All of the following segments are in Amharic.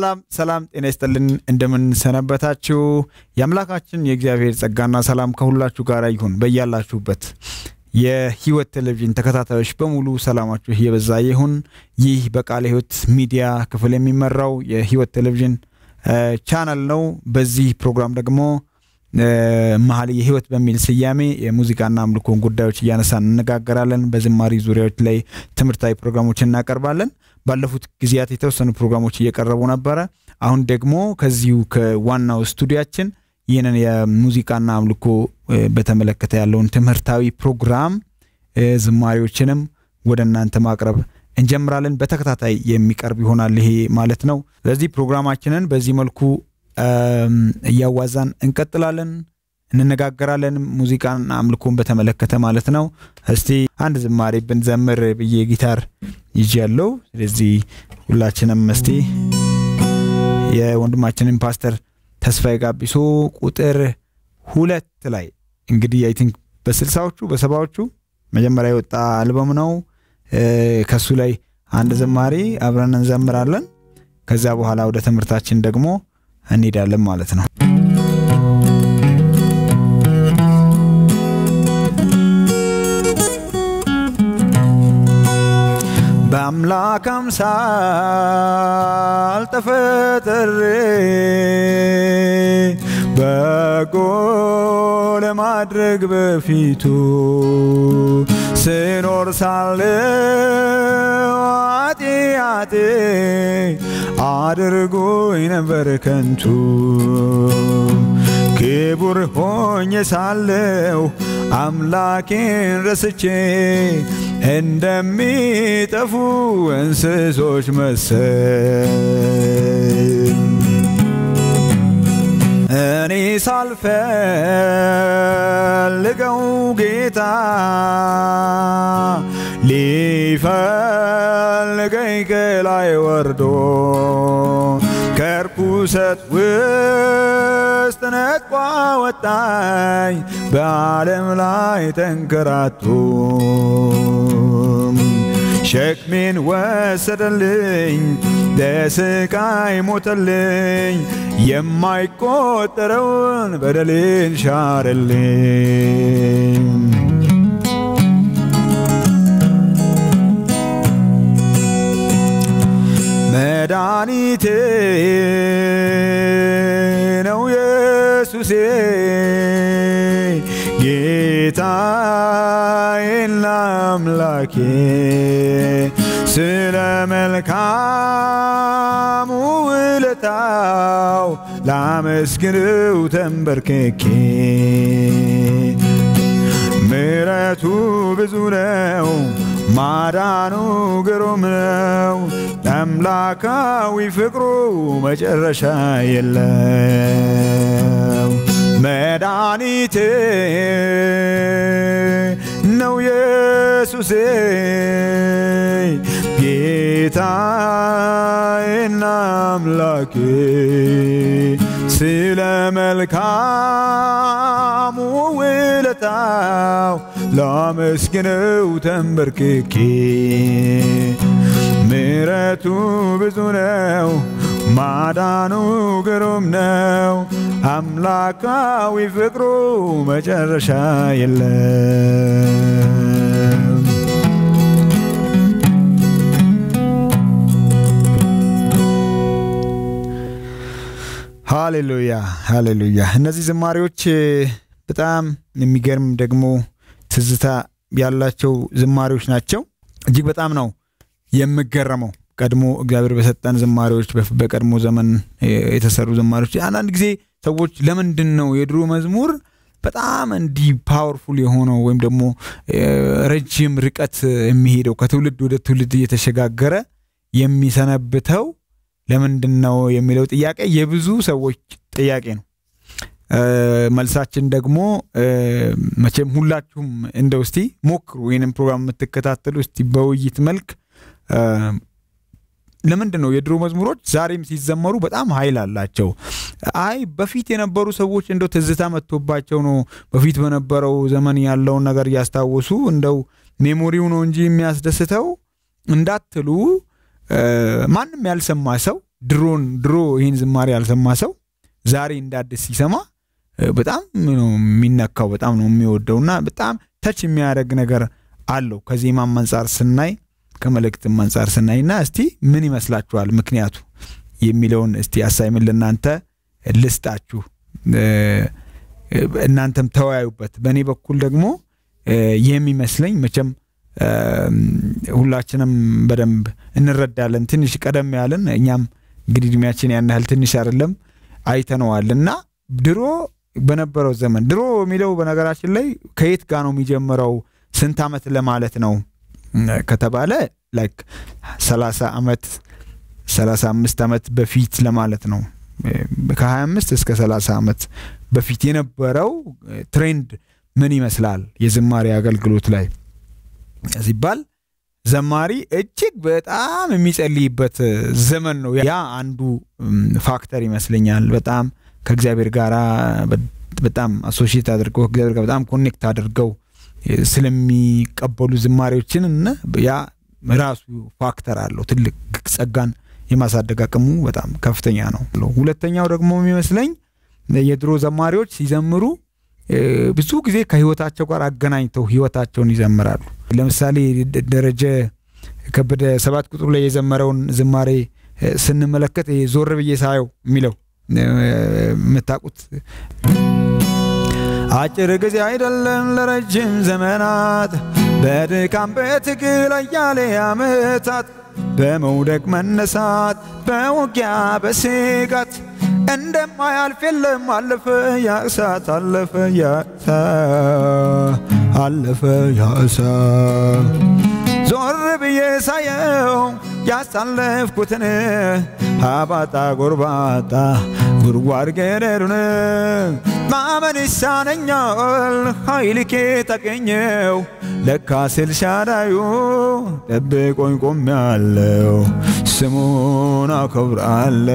ሰላም ሰላም፣ ጤና ይስጥልን። እንደምን ሰነበታችሁ የአምላካችን የእግዚአብሔር ጸጋና ሰላም ከሁላችሁ ጋር ይሁን። በያላችሁበት የህይወት ቴሌቪዥን ተከታታዮች በሙሉ ሰላማችሁ የበዛ ይሁን። ይህ በቃለ ህይወት ሚዲያ ክፍል የሚመራው የህይወት ቴሌቪዥን ቻናል ነው። በዚህ ፕሮግራም ደግሞ ማህሌተ ህይወት በሚል ስያሜ የሙዚቃና አምልኮን ጉዳዮች እያነሳን እንነጋገራለን። በዝማሬ ዙሪያዎች ላይ ትምህርታዊ ፕሮግራሞችን እናቀርባለን። ባለፉት ጊዜያት የተወሰኑ ፕሮግራሞች እየቀረቡ ነበረ። አሁን ደግሞ ከዚሁ ከዋናው ስቱዲያችን ይህንን የሙዚቃና አምልኮ በተመለከተ ያለውን ትምህርታዊ ፕሮግራም ዝማሪዎችንም ወደ እናንተ ማቅረብ እንጀምራለን። በተከታታይ የሚቀርብ ይሆናል ይሄ ማለት ነው። ስለዚህ ፕሮግራማችንን በዚህ መልኩ እያዋዛን እንቀጥላለን፣ እንነጋገራለን። ሙዚቃና አምልኮን በተመለከተ ማለት ነው። እስቲ አንድ ዝማሬ ብንዘምር ብዬ ጊታር ይዤ ያለው። ስለዚህ ሁላችንም እስቲ የወንድማችንን ፓስተር ተስፋዬ ጋቢሶ ቁጥር ሁለት ላይ እንግዲህ I think በስልሳዎቹ በሰባዎቹ መጀመሪያ የወጣ አልበም ነው። ከሱ ላይ አንድ ዝማሬ አብረን እንዘምራለን። ከዛ በኋላ ወደ ትምህርታችን ደግሞ እንሄዳለን ማለት ነው። በአምላክ አምሳል ተፈጥሬ በጎ ለማድረግ በፊቱ ስኖር ሳለው ኃጢአቴ አድርጎኝ ነበር ከንቱ ክቡር ሆኜ ሳለው አምላኬን ረስቼ እንደሚጠፉ እንስሶች መሰል። እኔ ሳልፈልገው ጌታ ሊፈልገኝ ከላይ ወርዶ ከርኩሰት ውስጥ ነጥቋ ወጣኝ በዓለም ላይ ተንከራቶ ሸክሜን ወሰደልኝ ለስቃይ ሞተልኝ። የማይቆጠረውን በደሌን ሻረልኝ መድኃኒቴ ነው ኢየሱሴ ጌታዬና አምላኬ ስለ መልካሙ ውለታው ላመስግነው ተንበርክኬ ምሕረቱ ብዙ ነው፣ ማዳኑ ግሩም ነው። አምላካዊ ፍቅሩ መጨረሻ የለው። መድኃኒቴ ነው ኢየሱሴ ጌታዬና አምላኬ ስለ መልካሙ ውለታው ላመስግነው ተንበርክኬ ምሕረቱ ብዙ ነው፣ ማዳኑ ግሩም ነው። አምላካዊ ፍቅሩ መጨረሻ የለም። ሃሌሉያ ሃሌሉያ። እነዚህ ዝማሬዎች በጣም የሚገርም ደግሞ ትዝታ ያላቸው ዝማሬዎች ናቸው። እጅግ በጣም ነው የምገረመው። ቀድሞ እግዚአብሔር በሰጠን ዝማሬዎች፣ በቀድሞ ዘመን የተሰሩ ዝማሬዎች አንዳንድ ጊዜ ሰዎች ለምንድን ነው የድሮ መዝሙር በጣም እንዲህ ፓወርፉል የሆነው ወይም ደግሞ ረጅም ርቀት የሚሄደው ከትውልድ ወደ ትውልድ እየተሸጋገረ የሚሰነብተው ለምንድን ነው የሚለው ጥያቄ የብዙ ሰዎች ጥያቄ ነው። መልሳችን ደግሞ መቼም ሁላችሁም እንደው እስቲ ሞክሩ። ይህንን ፕሮግራም የምትከታተሉ እስቲ በውይይት መልክ ለምንድን ነው የድሮ መዝሙሮች ዛሬም ሲዘመሩ በጣም ኃይል አላቸው? አይ በፊት የነበሩ ሰዎች እንደው ትዝታ መጥቶባቸው ነው በፊት በነበረው ዘመን ያለውን ነገር እያስታወሱ እንደው ሜሞሪው ነው እንጂ የሚያስደስተው እንዳትሉ ማንም ያልሰማ ሰው ድሮን ድሮ ይህን ዝማሬ ያልሰማ ሰው ዛሬ እንደ አዲስ ሲሰማ በጣም ነው የሚነካው፣ በጣም ነው የሚወደው እና በጣም ተች የሚያደርግ ነገር አለው ከዜማም አንጻር ስናይ ከመልእክትም አንጻር ስናይ እና እስቲ ምን ይመስላችኋል ምክንያቱ የሚለውን እስቲ አሳይምን ለእናንተ ልስጣችሁ፣ እናንተም ተወያዩበት። በእኔ በኩል ደግሞ የሚመስለኝ መቼም ሁላችንም በደንብ እንረዳለን። ትንሽ ቀደም ያለን እኛም እንግዲህ እድሜያችን ያን ያህል ትንሽ አይደለም አይተነዋል እና ድሮ በነበረው ዘመን ድሮ የሚለው በነገራችን ላይ ከየት ጋር ነው የሚጀምረው? ስንት ዓመት ለማለት ነው ከተባለ like 30 ዓመት 35 ዓመት በፊት ለማለት ነው። ከ25 እስከ 30 ዓመት በፊት የነበረው trend ምን ይመስላል የዝማሬ አገልግሎት ላይ ሲባል ዘማሪ እጅግ በጣም የሚጸልይበት ዘመን ነው። ያ አንዱ factor ይመስለኛል። በጣም ከእግዚአብሔር ጋር በጣም associate አድርገው ከእግዚአብሔር ጋር በጣም connect አድርገው ስለሚቀበሉ ዝማሬዎችን እና ያ ራሱ factor አለው። ትልቅ ጸጋን የማሳደግ አቅሙ በጣም ከፍተኛ ነው። ሁለተኛው ደግሞ የሚመስለኝ የድሮ ዘማሪዎች ሲዘምሩ ብዙ ጊዜ ከህይወታቸው ጋር አገናኝተው ህይወታቸውን ይዘምራሉ። ለምሳሌ ደረጀ ከበደ ሰባት ቁጥሩ ላይ የዘመረውን ዝማሬ ስንመለከት ዞር ብዬ ሳየው የሚለው የምታውቁት? አጭር ጊዜ አይደለም ለረጅም ዘመናት። በድካም በትግል አያሌ ዓመታት በመውደቅ መነሳት በውጊያ በስጋት። እንደማያልፍ የለም አለፈ ያእሳት አለፈ ያእሳ አለፈ ያእሳ ዞር ብዬ ሳየው ያሳለፍኩትን አባጣ ጎርባጣ ጉድጓድ ገደሉን። ማመን ይሳነኛል ኃይልኬ ተገኘው ለካ ስል ሻዳዩ ጠብቆኝ ቆሜያለሁ። ስሙን አከብራለሁ።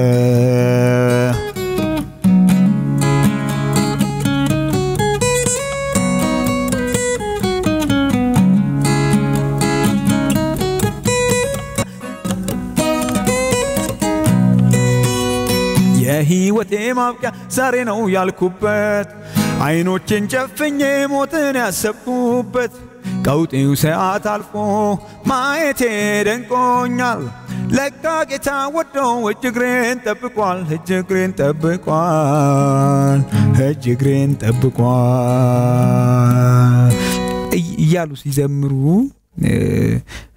የህይወቴ ማብቂያ ዛሬ ነው ያልኩበት። አይኖችን ጨፍኜ ሞትን ያሰብኩበት። ቀውጤው ሰዓት አልፎ ማየቴ ደንቆኛል። ለካ ጌታ ወደው እጅ ጠብቋል፣ እጅ እግሬን ጠብቋል፣ እጅ ጠብቋል እያሉ ሲዘምሩ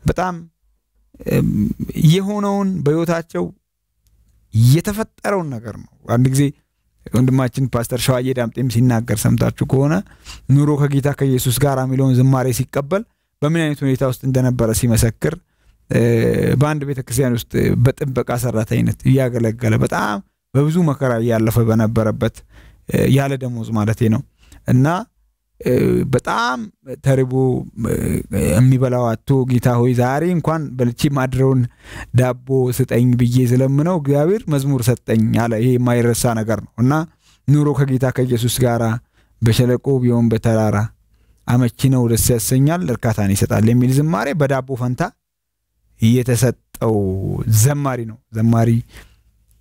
በጣም የሆነውን በሕይወታቸው የተፈጠረውን ነገር ነው። አንድ ጊዜ ወንድማችን ፓስተር ሸዋዬ ዳምጤም ሲናገር ሰምታችሁ ከሆነ ኑሮ ከጌታ ከኢየሱስ ጋር የሚለውን ዝማሬ ሲቀበል በምን አይነት ሁኔታ ውስጥ እንደነበረ ሲመሰክር በአንድ ቤተ ክርስቲያን ውስጥ በጥበቃ ሰራተኝነት እያገለገለ በጣም በብዙ መከራ እያለፈ በነበረበት ያለ ደሞዝ ማለቴ ነው እና በጣም ተርቦ የሚበላው አቶ ጌታ ሆይ ዛሬ እንኳን በልቼ ማድረውን ዳቦ ስጠኝ ብዬ ስለምነው እግዚአብሔር መዝሙር ሰጠኝ አለ። ይሄ የማይረሳ ነገር ነው እና ኑሮ ከጌታ ከኢየሱስ ጋር በሸለቆ ቢሆን በተራራ አመቺ ነው፣ ደስ ያሰኛል፣ እርካታን ይሰጣል የሚል ዝማሬ በዳቦ ፈንታ የተሰጠው ዘማሪ ነው። ዘማሪ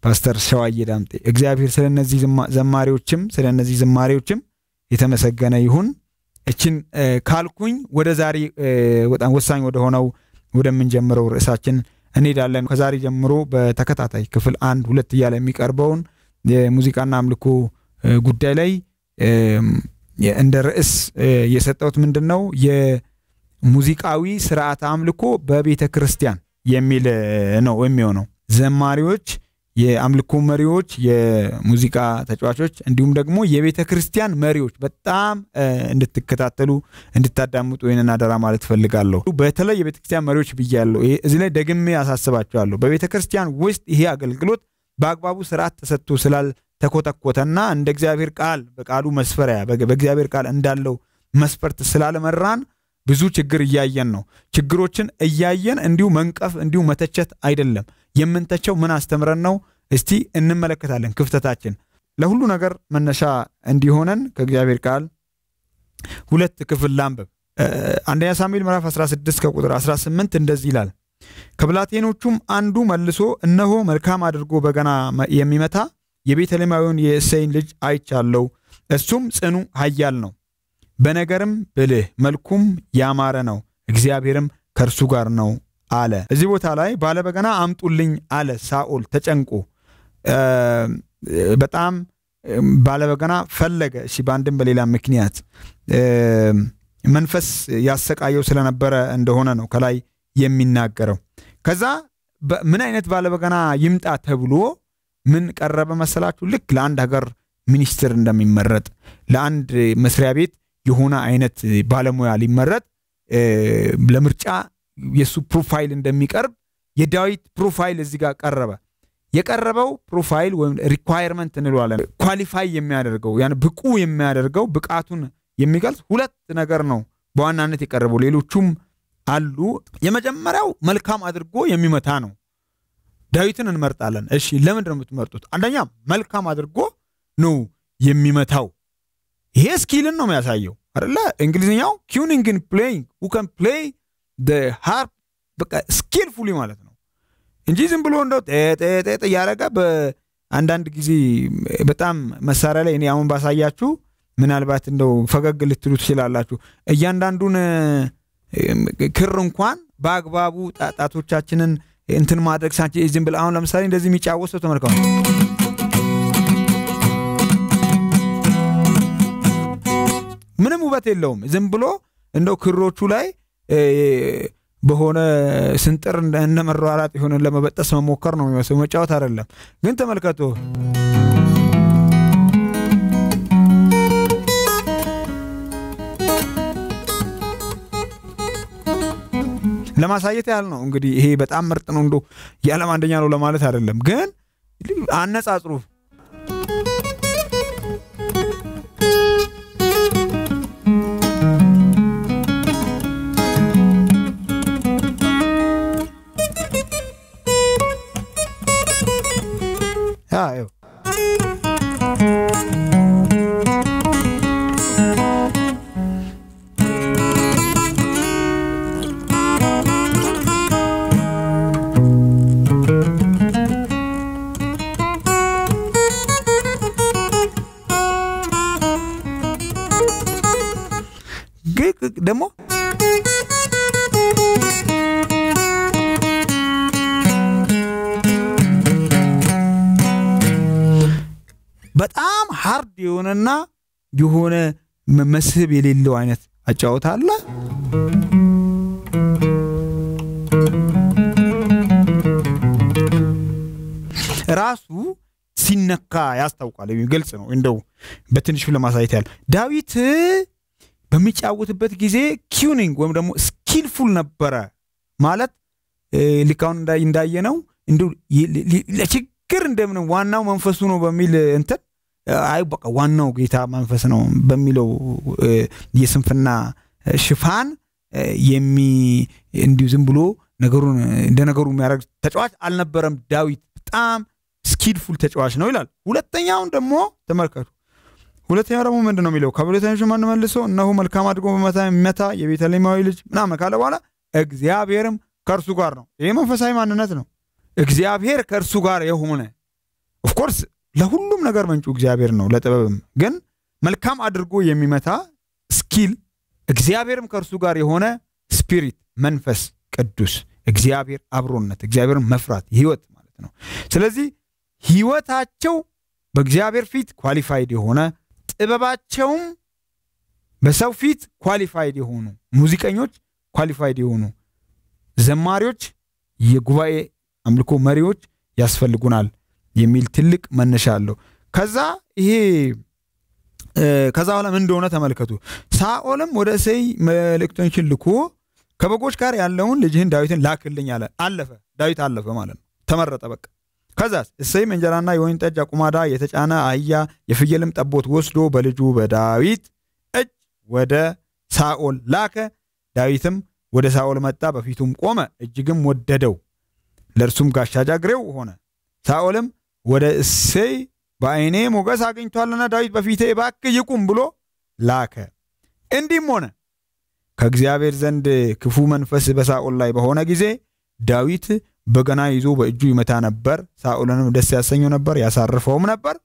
ፓስተር ሸዋዬ ዳምጤ። እግዚአብሔር ስለነዚህ ዘማሪዎችም ስለነዚህ ዝማሬዎችም የተመሰገነ ይሁን። እችን ካልኩኝ ወደ ዛሬ በጣም ወሳኝ ወደ ሆነው ወደምንጀምረው ርዕሳችን እንሄዳለን። ከዛሬ ጀምሮ በተከታታይ ክፍል አንድ ሁለት እያለ የሚቀርበውን የሙዚቃና አምልኮ ጉዳይ ላይ እንደ ርዕስ የሰጠሁት ምንድን ነው? የሙዚቃዊ ስርዓተ አምልኮ በቤተ ክርስቲያን የሚል ነው የሚሆነው ዘማሪዎች የአምልኮ መሪዎች፣ የሙዚቃ ተጫዋቾች እንዲሁም ደግሞ የቤተ ክርስቲያን መሪዎች በጣም እንድትከታተሉ እንድታዳምጡ ይህንን አደራ ማለት እፈልጋለሁ። በተለይ የቤተ ክርስቲያን መሪዎች ብያለሁ። እዚህ ላይ ደግሜ አሳስባቸዋለሁ። በቤተ ክርስቲያን ውስጥ ይሄ አገልግሎት በአግባቡ ስርዓት ተሰጥቶ ስላልተኮተኮተና እንደ እግዚአብሔር ቃል በቃሉ መስፈሪያ በእግዚአብሔር ቃል እንዳለው መስፈርት ስላለመራን ብዙ ችግር እያየን ነው። ችግሮችን እያየን እንዲሁ መንቀፍ እንዲሁ መተቸት አይደለም። የምንተቸው ምን አስተምረን ነው? እስቲ እንመለከታለን። ክፍተታችን ለሁሉ ነገር መነሻ እንዲሆነን ከእግዚአብሔር ቃል ሁለት ክፍል ላንብብ። አንደኛ ሳሙኤል ምዕራፍ 16 ከቁጥር 18 እንደዚህ ይላል፣ ከብላቴኖቹም አንዱ መልሶ እነሆ መልካም አድርጎ በገና የሚመታ የቤተልሔማዊውን የእሴይን ልጅ አይቻለው። እሱም ጽኑ ኃያል ነው፣ በነገርም ብልህ፣ መልኩም ያማረ ነው፣ እግዚአብሔርም ከእርሱ ጋር ነው አለ። እዚህ ቦታ ላይ ባለበገና አምጡልኝ አለ ሳኦል ተጨንቆ። በጣም ባለበገና ፈለገ። እሺ፣ በአንድም በሌላ ምክንያት መንፈስ ያሰቃየው ስለነበረ እንደሆነ ነው ከላይ የሚናገረው። ከዛ ምን አይነት ባለበገና ይምጣ ተብሎ ምን ቀረበ መሰላችሁ? ልክ ለአንድ ሀገር ሚኒስትር እንደሚመረጥ ለአንድ መስሪያ ቤት የሆነ አይነት ባለሙያ ሊመረጥ ለምርጫ የእሱ profile እንደሚቀርብ የዳዊት profile እዚህ ጋር ቀረበ። የቀረበው profile ወይም requirement እንለዋለን። qualify የሚያደርገው ያን ብቁ የሚያደርገው ብቃቱን የሚገልጽ ሁለት ነገር ነው በዋናነት የቀረበው። ሌሎቹም አሉ። የመጀመሪያው መልካም አድርጎ የሚመታ ነው። ዳዊትን እንመርጣለን። እሺ ለምንድን ነው የምትመርጡት? አንደኛ መልካም አድርጎ ነው የሚመታው። ይሄ skill ን ነው የሚያሳየው አይደለ? እንግሊዝኛው cunning in playing can play harp በቃ skillfully ማለት ነው እንጂ ዝም ብሎ እንደው ጤጤጤጥ እያደረገ በአንዳንድ ጊዜ በጣም መሳሪያ ላይ እኔ አሁን ባሳያችሁ ምናልባት እንደው ፈገግ ልትሉ ትችላላችሁ። እያንዳንዱን ክር እንኳን በአግባቡ ጣቶቻችንን እንትን ማድረግ ሳንችል ዝም ብለህ አሁን ለምሳሌ እንደዚህ የሚጫወት ሰው ተመልከቱ። ምንም ውበት የለውም። ዝም ብሎ እንደው ክሮቹ ላይ በሆነ ስንጥር እንደ መሯራጥ የሆነ ለመበጠስ መሞከር ነው የሚመስለው፣ መጫወት አይደለም። ግን ተመልከቱ ለማሳየት ያህል ነው እንግዲህ። ይሄ በጣም ምርጥ ነው እንዶ የዓለም አንደኛ ነው ለማለት አይደለም፣ ግን አነጻጽሩ። ደግሞ በጣም ሀርድ የሆነና የሆነ መስህብ የሌለው አይነት አጫወት አለ። ራሱ ሲነካ ያስታውቃል። ግልጽ ነው። እንደው በትንሹ ለማሳየት ያህል ዳዊት በሚጫወትበት ጊዜ cunning ወይም ደግሞ skillful ነበረ ማለት ልክ አሁን እንዳየነው እንዲሁ ለችግር እንደምን ዋናው መንፈሱ ነው በሚል እንትን አይ በቃ ዋናው ጌታ መንፈስ ነው በሚለው የስንፍና ሽፋን የሚ እንዲሁ ዝም ብሎ ነገሩን እንደ ነገሩ የሚያደርግ ተጫዋች አልነበረም ዳዊት። በጣም skillful ተጫዋች ነው ይላል። ሁለተኛውን ደግሞ ተመልከቱ። ሁለተኛው ደግሞ ምንድን ነው የሚለው? ከብላቴኖቹ ማን መልሶ እነሆ መልካም አድርጎ በመታ የሚመታ የቤተልሔማዊ ልጅ ምናምን ካለ በኋላ እግዚአብሔርም ከእርሱ ጋር ነው። ይህ መንፈሳዊ ማንነት ነው። እግዚአብሔር ከእርሱ ጋር የሆነ of course ለሁሉም ነገር ምንጩ እግዚአብሔር ነው፣ ለጥበብም ግን መልካም አድርጎ የሚመታ skill፣ እግዚአብሔርም ከእርሱ ጋር የሆነ spirit፣ መንፈስ ቅዱስ፣ እግዚአብሔር አብሮነት፣ እግዚአብሔርን መፍራት ህይወት ማለት ነው። ስለዚህ ህይወታቸው በእግዚአብሔር ፊት qualified የሆነ ጥበባቸውም በሰው ፊት qualified የሆኑ ሙዚቀኞች፣ qualified የሆኑ ዘማሪዎች፣ የጉባኤ አምልኮ መሪዎች ያስፈልጉናል የሚል ትልቅ መነሻ አለው። ከዛ ይሄ ከዛ በኋላ ምን እንደሆነ ተመልከቱ። ሳኦልም ወደ እሴይ መልእክተኞችን ልኮ ከበጎች ጋር ያለውን ልጅህን ዳዊትን ላክልኝ አለ። አለፈ፣ ዳዊት አለፈ ማለት ነው። ተመረጠ በቃ። ከዛስ እሴይም እንጀራና የወይን ጠጅ አቁማዳ፣ የተጫነ አህያ፣ የፍየልም ጠቦት ወስዶ በልጁ በዳዊት እጅ ወደ ሳኦል ላከ። ዳዊትም ወደ ሳኦል መጣ፣ በፊቱም ቆመ፣ እጅግም ወደደው፣ ለእርሱም ጋሻ ጃግሬው ሆነ። ሳኦልም ወደ እሴይ በዓይኔ ሞገስ አግኝቷልና ዳዊት በፊቴ እባክህ ይቁም ብሎ ላከ። እንዲህም ሆነ ከእግዚአብሔር ዘንድ ክፉ መንፈስ በሳኦል ላይ በሆነ ጊዜ ዳዊት በገና ይዞ በእጁ ይመታ ነበር፣ ሳኦልንም ደስ ያሰኘው ነበር፣ ያሳርፈውም ነበር።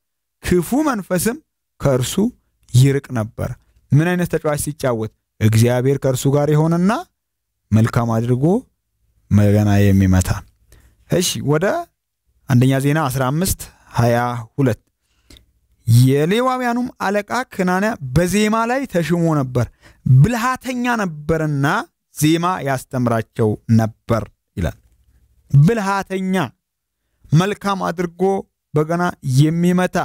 ክፉ መንፈስም ከእርሱ ይርቅ ነበር። ምን አይነት ተጫዋች ሲጫወት እግዚአብሔር ከእርሱ ጋር የሆነና መልካም አድርጎ በገና የሚመታ። እሺ ወደ አንደኛ ዜና 15 22 የሌዋውያኑም አለቃ ክናንያ በዜማ ላይ ተሽሞ ነበር፣ ብልሃተኛ ነበርና ዜማ ያስተምራቸው ነበር ይላል። ብልሃተኛ መልካም አድርጎ በገና የሚመታ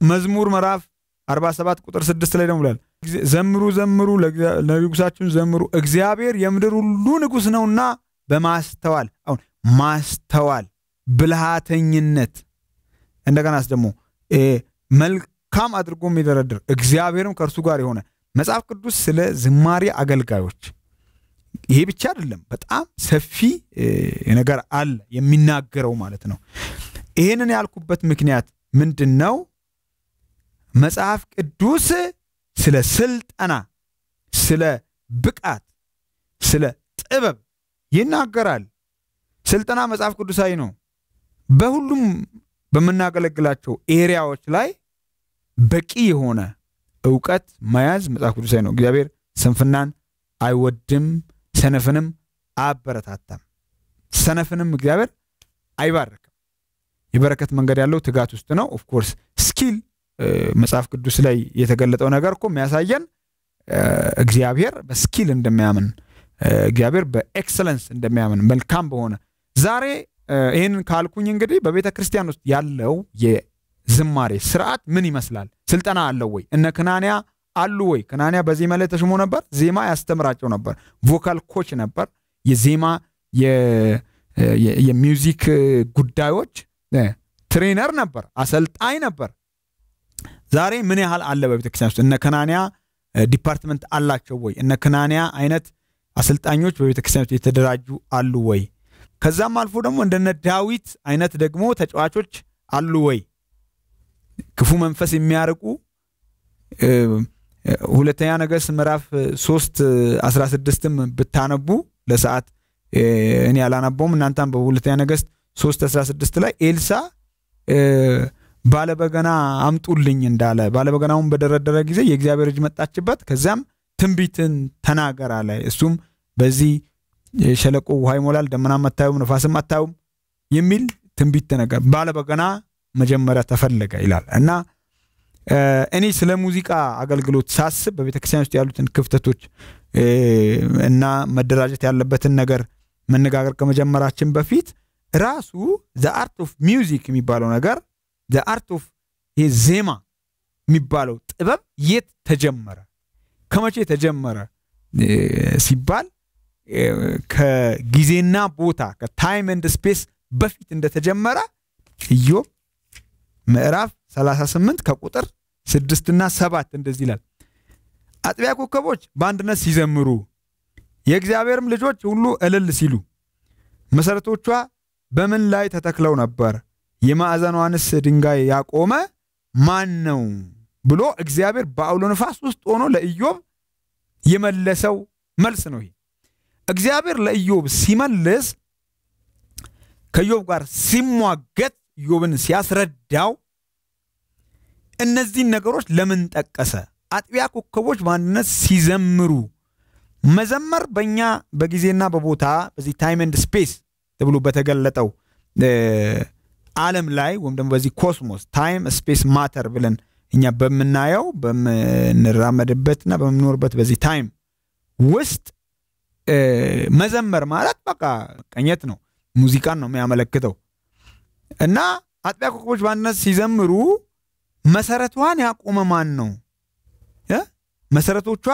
መዝሙር ምዕራፍ 47 ቁጥር 6 ላይ ደግሞ ይላል ዘምሩ ዘምሩ ለንጉሳችሁን ዘምሩ እግዚአብሔር የምድር ሁሉ ንጉሥ ነውና በማስተዋል አሁን ማስተዋል ብልሃተኝነት እንደገናስ ደግሞ መልካም አድርጎ የሚደረድር እግዚአብሔርም ከእርሱ ጋር የሆነ መጽሐፍ ቅዱስ ስለ ዝማሬ አገልጋዮች ይሄ ብቻ አይደለም፣ በጣም ሰፊ ነገር አለ የሚናገረው ማለት ነው። ይህንን ያልኩበት ምክንያት ምንድን ነው? መጽሐፍ ቅዱስ ስለ ስልጠና፣ ስለ ብቃት፣ ስለ ጥበብ ይናገራል። ስልጠና መጽሐፍ ቅዱሳዊ ነው። በሁሉም በምናገለግላቸው ኤሪያዎች ላይ በቂ የሆነ እውቀት መያዝ መጽሐፍ ቅዱሳዊ ነው። እግዚአብሔር ስንፍናን አይወድም፣ ሰነፍንም አያበረታታም። ሰነፍንም እግዚአብሔር አይባርክም። የበረከት መንገድ ያለው ትጋት ውስጥ ነው። of course skill መጽሐፍ ቅዱስ ላይ የተገለጠው ነገር እኮ የሚያሳየን እግዚአብሔር በ skill እንደሚያምን እግዚአብሔር በ excellence እንደሚያምን መልካም በሆነ ዛሬ ይህንን ካልኩኝ እንግዲህ በቤተ ክርስቲያን ውስጥ ያለው የዝማሬ ስርዓት ምን ይመስላል? ስልጠና አለው ወይ? እነ ክናንያ አሉ ወይ? ክናንያ በዜማ ላይ ተሹሞ ነበር። ዜማ ያስተምራቸው ነበር። vocal coach ነበር። የዜማ የ music ጉዳዮች trainer ነበር፣ አሰልጣኝ ነበር። ዛሬ ምን ያህል አለ በቤተ ክርስቲያን ውስጥ? እነ ክናንያ department አላቸው ወይ? እነ ክናንያ አይነት አሰልጣኞች በቤተ ክርስቲያን ውስጥ የተደራጁ አሉ ወይ? ከዛም አልፎ ደግሞ እንደነ ዳዊት አይነት ደግሞ ተጫዋቾች አሉ ወይ? ክፉ መንፈስ የሚያርቁ ሁለተኛ ነገሥት ምዕራፍ 3 16ም ብታነቡ ለሰዓት እኔ አላነበውም እናንተም በሁለተኛ ነገሥት 3 16 ላይ ኤልሳ ባለበገና አምጡልኝ እንዳለ ባለበገናውን በደረደረ ጊዜ የእግዚአብሔር እጅ መጣችበት። ከዚያም ትንቢትን ተናገር አለ። እሱም በዚህ ሸለቆ ውሃ ይሞላል፣ ደመናም አታዩም፣ ነፋስም አታዩም የሚል ትንቢት ተነገር። ባለበገና መጀመሪያ ተፈለገ ይላል እና እኔ ስለ ሙዚቃ አገልግሎት ሳስብ በቤተ ክርስቲያን ውስጥ ያሉትን ክፍተቶች እና መደራጀት ያለበትን ነገር መነጋገር ከመጀመራችን በፊት ራሱ the art of music የሚባለው ነገር the art of ዜማ የሚባለው ጥበብ የት ተጀመረ? ከመቼ ተጀመረ ሲባል ከጊዜና ቦታ ከ time and space በፊት እንደተጀመረ ኢዮብ ምዕራፍ 38 ከቁጥር ስድስትና ሰባት እንደዚህ ይላል። አጥቢያ ኮከቦች በአንድነት ሲዘምሩ የእግዚአብሔርም ልጆች ሁሉ እልል ሲሉ መሠረቶቿ በምን ላይ ተተክለው ነበር? የማዕዘኗንስ ድንጋይ ያቆመ ማን ነው ብሎ እግዚአብሔር በአውሎ ነፋስ ውስጥ ሆኖ ለኢዮብ የመለሰው መልስ ነው። ይሄ እግዚአብሔር ለኢዮብ ሲመልስ ከኢዮብ ጋር ሲሟገት ኢዮብን ሲያስረዳው እነዚህን ነገሮች ለምን ጠቀሰ? አጥቢያ ኮከቦች በአንድነት ሲዘምሩ መዘመር በእኛ በጊዜና በቦታ በዚህ time and space ተብሎ በተገለጠው ዓለም ላይ ወይም ደግሞ በዚህ cosmos time space matter ብለን እኛ በምናየው በምንራመድበትና በምንኖርበት በዚህ time ውስጥ መዘመር ማለት በቃ መቀኘት ነው። ሙዚቃን ነው የሚያመለክተው እና አጥቢያ ኮከቦች በአንድነት ሲዘምሩ መሰረቷን ያቆመ ማን ነው? መሰረቶቿ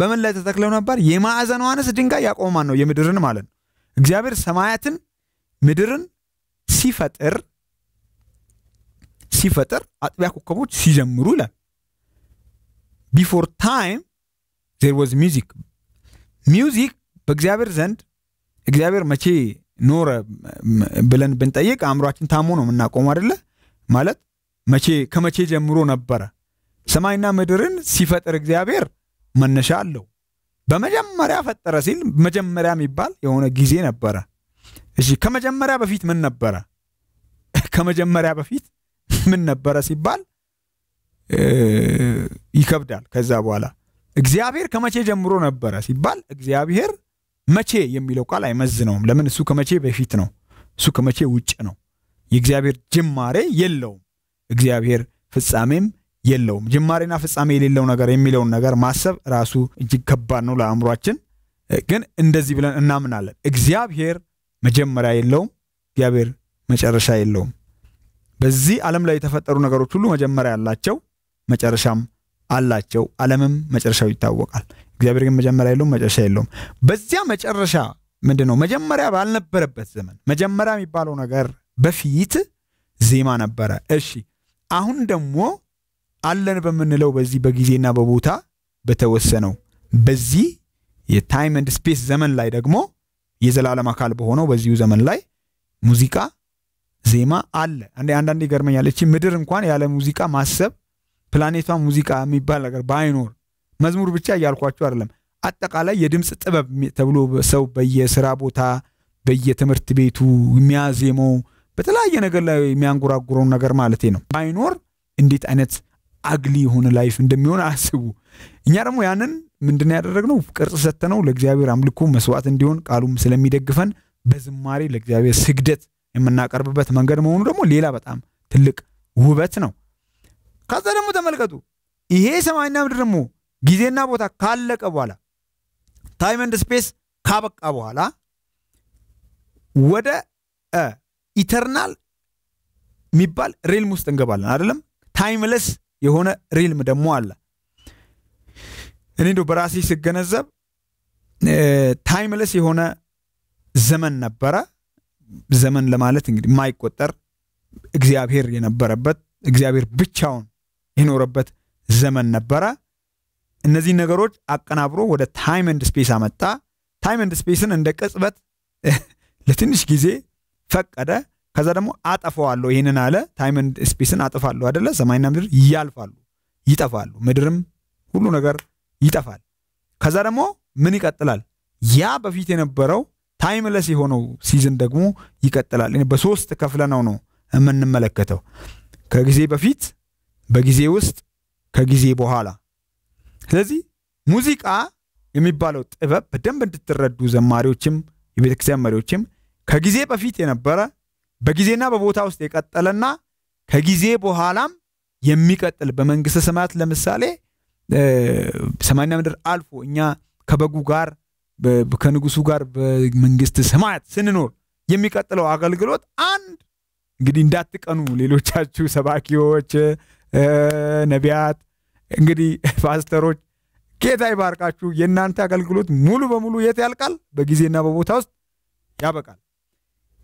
በምን ላይ ተተክለው ነበር? የማዕዘኗንስ ድንጋይ ያቆመ ማን ነው? የምድርን ማለት ነው። እግዚአብሔር ሰማያትን ምድርን ሲፈጥር ሲፈጥር አጥቢያ ኮከቦች ሲዘምሩ ይላል። before time there was music music በእግዚአብሔር ዘንድ እግዚአብሔር መቼ ኖረ ብለን ብንጠይቅ አእምሯችን ታሞ ነው የምናቆመው አይደለ? ማለት መቼ ከመቼ ጀምሮ ነበረ? ሰማይና ምድርን ሲፈጥር እግዚአብሔር መነሻ አለው። በመጀመሪያ ፈጠረ ሲል መጀመሪያ የሚባል የሆነ ጊዜ ነበረ። እሺ ከመጀመሪያ በፊት ምን ነበረ? ከመጀመሪያ በፊት ምን ነበረ ሲባል ይከብዳል። ከዛ በኋላ እግዚአብሔር ከመቼ ጀምሮ ነበረ ሲባል እግዚአብሔር መቼ የሚለው ቃል አይመዝነውም። ለምን? እሱ ከመቼ በፊት ነው። እሱ ከመቼ ውጭ ነው። የእግዚአብሔር ጅማሬ የለውም። እግዚአብሔር ፍጻሜም የለውም። ጅማሬና ፍጻሜ የሌለው ነገር የሚለውን ነገር ማሰብ ራሱ እጅግ ከባድ ነው ለአእምሯችን። ግን እንደዚህ ብለን እናምናለን። እግዚአብሔር መጀመሪያ የለውም። እግዚአብሔር መጨረሻ የለውም። በዚህ ዓለም ላይ የተፈጠሩ ነገሮች ሁሉ መጀመሪያ ያላቸው መጨረሻም አላቸው። ዓለምም መጨረሻው ይታወቃል። እግዚአብሔር ግን መጀመሪያ የለውም፣ መጨረሻ የለውም። በዚያ መጨረሻ ምንድን ነው? መጀመሪያ ባልነበረበት ዘመን መጀመሪያ የሚባለው ነገር በፊት ዜማ ነበረ። እሺ አሁን ደግሞ አለን በምንለው በዚህ በጊዜና በቦታ በተወሰነው በዚህ የ time and space ዘመን ላይ ደግሞ የዘላለም አካል በሆነው በዚሁ ዘመን ላይ ሙዚቃ ዜማ አለ። አንዳንዴ ይገርመኛል። እቺ ምድር እንኳን ያለ ሙዚቃ ማሰብ ፕላኔቷ ሙዚቃ የሚባል ነገር ባይኖር መዝሙር ብቻ እያልኳቸው አይደለም። አጠቃላይ የድምፅ ጥበብ ተብሎ ሰው በየስራ ቦታ በየትምህርት ቤቱ የሚያዜመው በተለያየ ነገር ላይ የሚያንጎራጉረውን ነገር ማለቴ ነው ባይኖር እንዴት አይነት ugly የሆነ life እንደሚሆን አስቡ። እኛ ደግሞ ያንን ምንድን ያደረግነው ቅርጽ ሰተነው ለእግዚአብሔር አምልኮ መስዋዕት እንዲሆን ቃሉም ስለሚደግፈን በዝማሬ ለእግዚአብሔር ስግደት የምናቀርብበት መንገድ መሆኑ ደግሞ ሌላ በጣም ትልቅ ውበት ነው። ከዛ ደግሞ ተመልከቱ ይሄ ሰማይና ምድር ደግሞ ጊዜና ቦታ ካለቀ በኋላ time and space ካበቃ በኋላ ወደ eternal የሚባል realm ውስጥ እንገባለን አይደለም። timeless የሆነ realm ደግሞ አለ። እኔ እንደው በራሴ ስገነዘብ timeless የሆነ ዘመን ነበረ። ዘመን ለማለት እንግዲህ የማይቆጠር እግዚአብሔር የነበረበት እግዚአብሔር ብቻውን የኖረበት ዘመን ነበረ። እነዚህ ነገሮች አቀናብሮ ወደ time and space አመጣ። time and space ን እንደ ቅጽበት ለትንሽ ጊዜ ፈቀደ። ከዛ ደግሞ አጠፋዋለሁ ይህንን አለ። time and space ን አጠፋለሁ አደለ? ሰማይና ምድር ያልፋሉ፣ ይጠፋሉ። ምድርም ሁሉ ነገር ይጠፋል። ከዛ ደግሞ ምን ይቀጥላል? ያ በፊት የነበረው timeless የሆነው season ደግሞ ይቀጥላል። በሶስት ከፍለነው ነው የምንመለከተው። ከጊዜ በፊት፣ በጊዜ ውስጥ፣ ከጊዜ በኋላ። ስለዚህ ሙዚቃ የሚባለው ጥበብ በደንብ እንድትረዱ ዘማሪዎችም የቤተክርስቲያን መሪዎችም ከጊዜ በፊት የነበረ በጊዜና በቦታ ውስጥ የቀጠለና ከጊዜ በኋላም የሚቀጥል በመንግስተ ሰማያት ለምሳሌ ሰማይና ምድር አልፎ እኛ ከበጉ ጋር ከንጉሱ ጋር በመንግስት ሰማያት ስንኖር የሚቀጥለው አገልግሎት አንድ እንግዲህ እንዳትቀኑ ሌሎቻችሁ ሰባኪዎች፣ ነቢያት፣ እንግዲህ ፓስተሮች ጌታ ይባርካችሁ። የእናንተ አገልግሎት ሙሉ በሙሉ የት ያልቃል? በጊዜና በቦታ ውስጥ ያበቃል።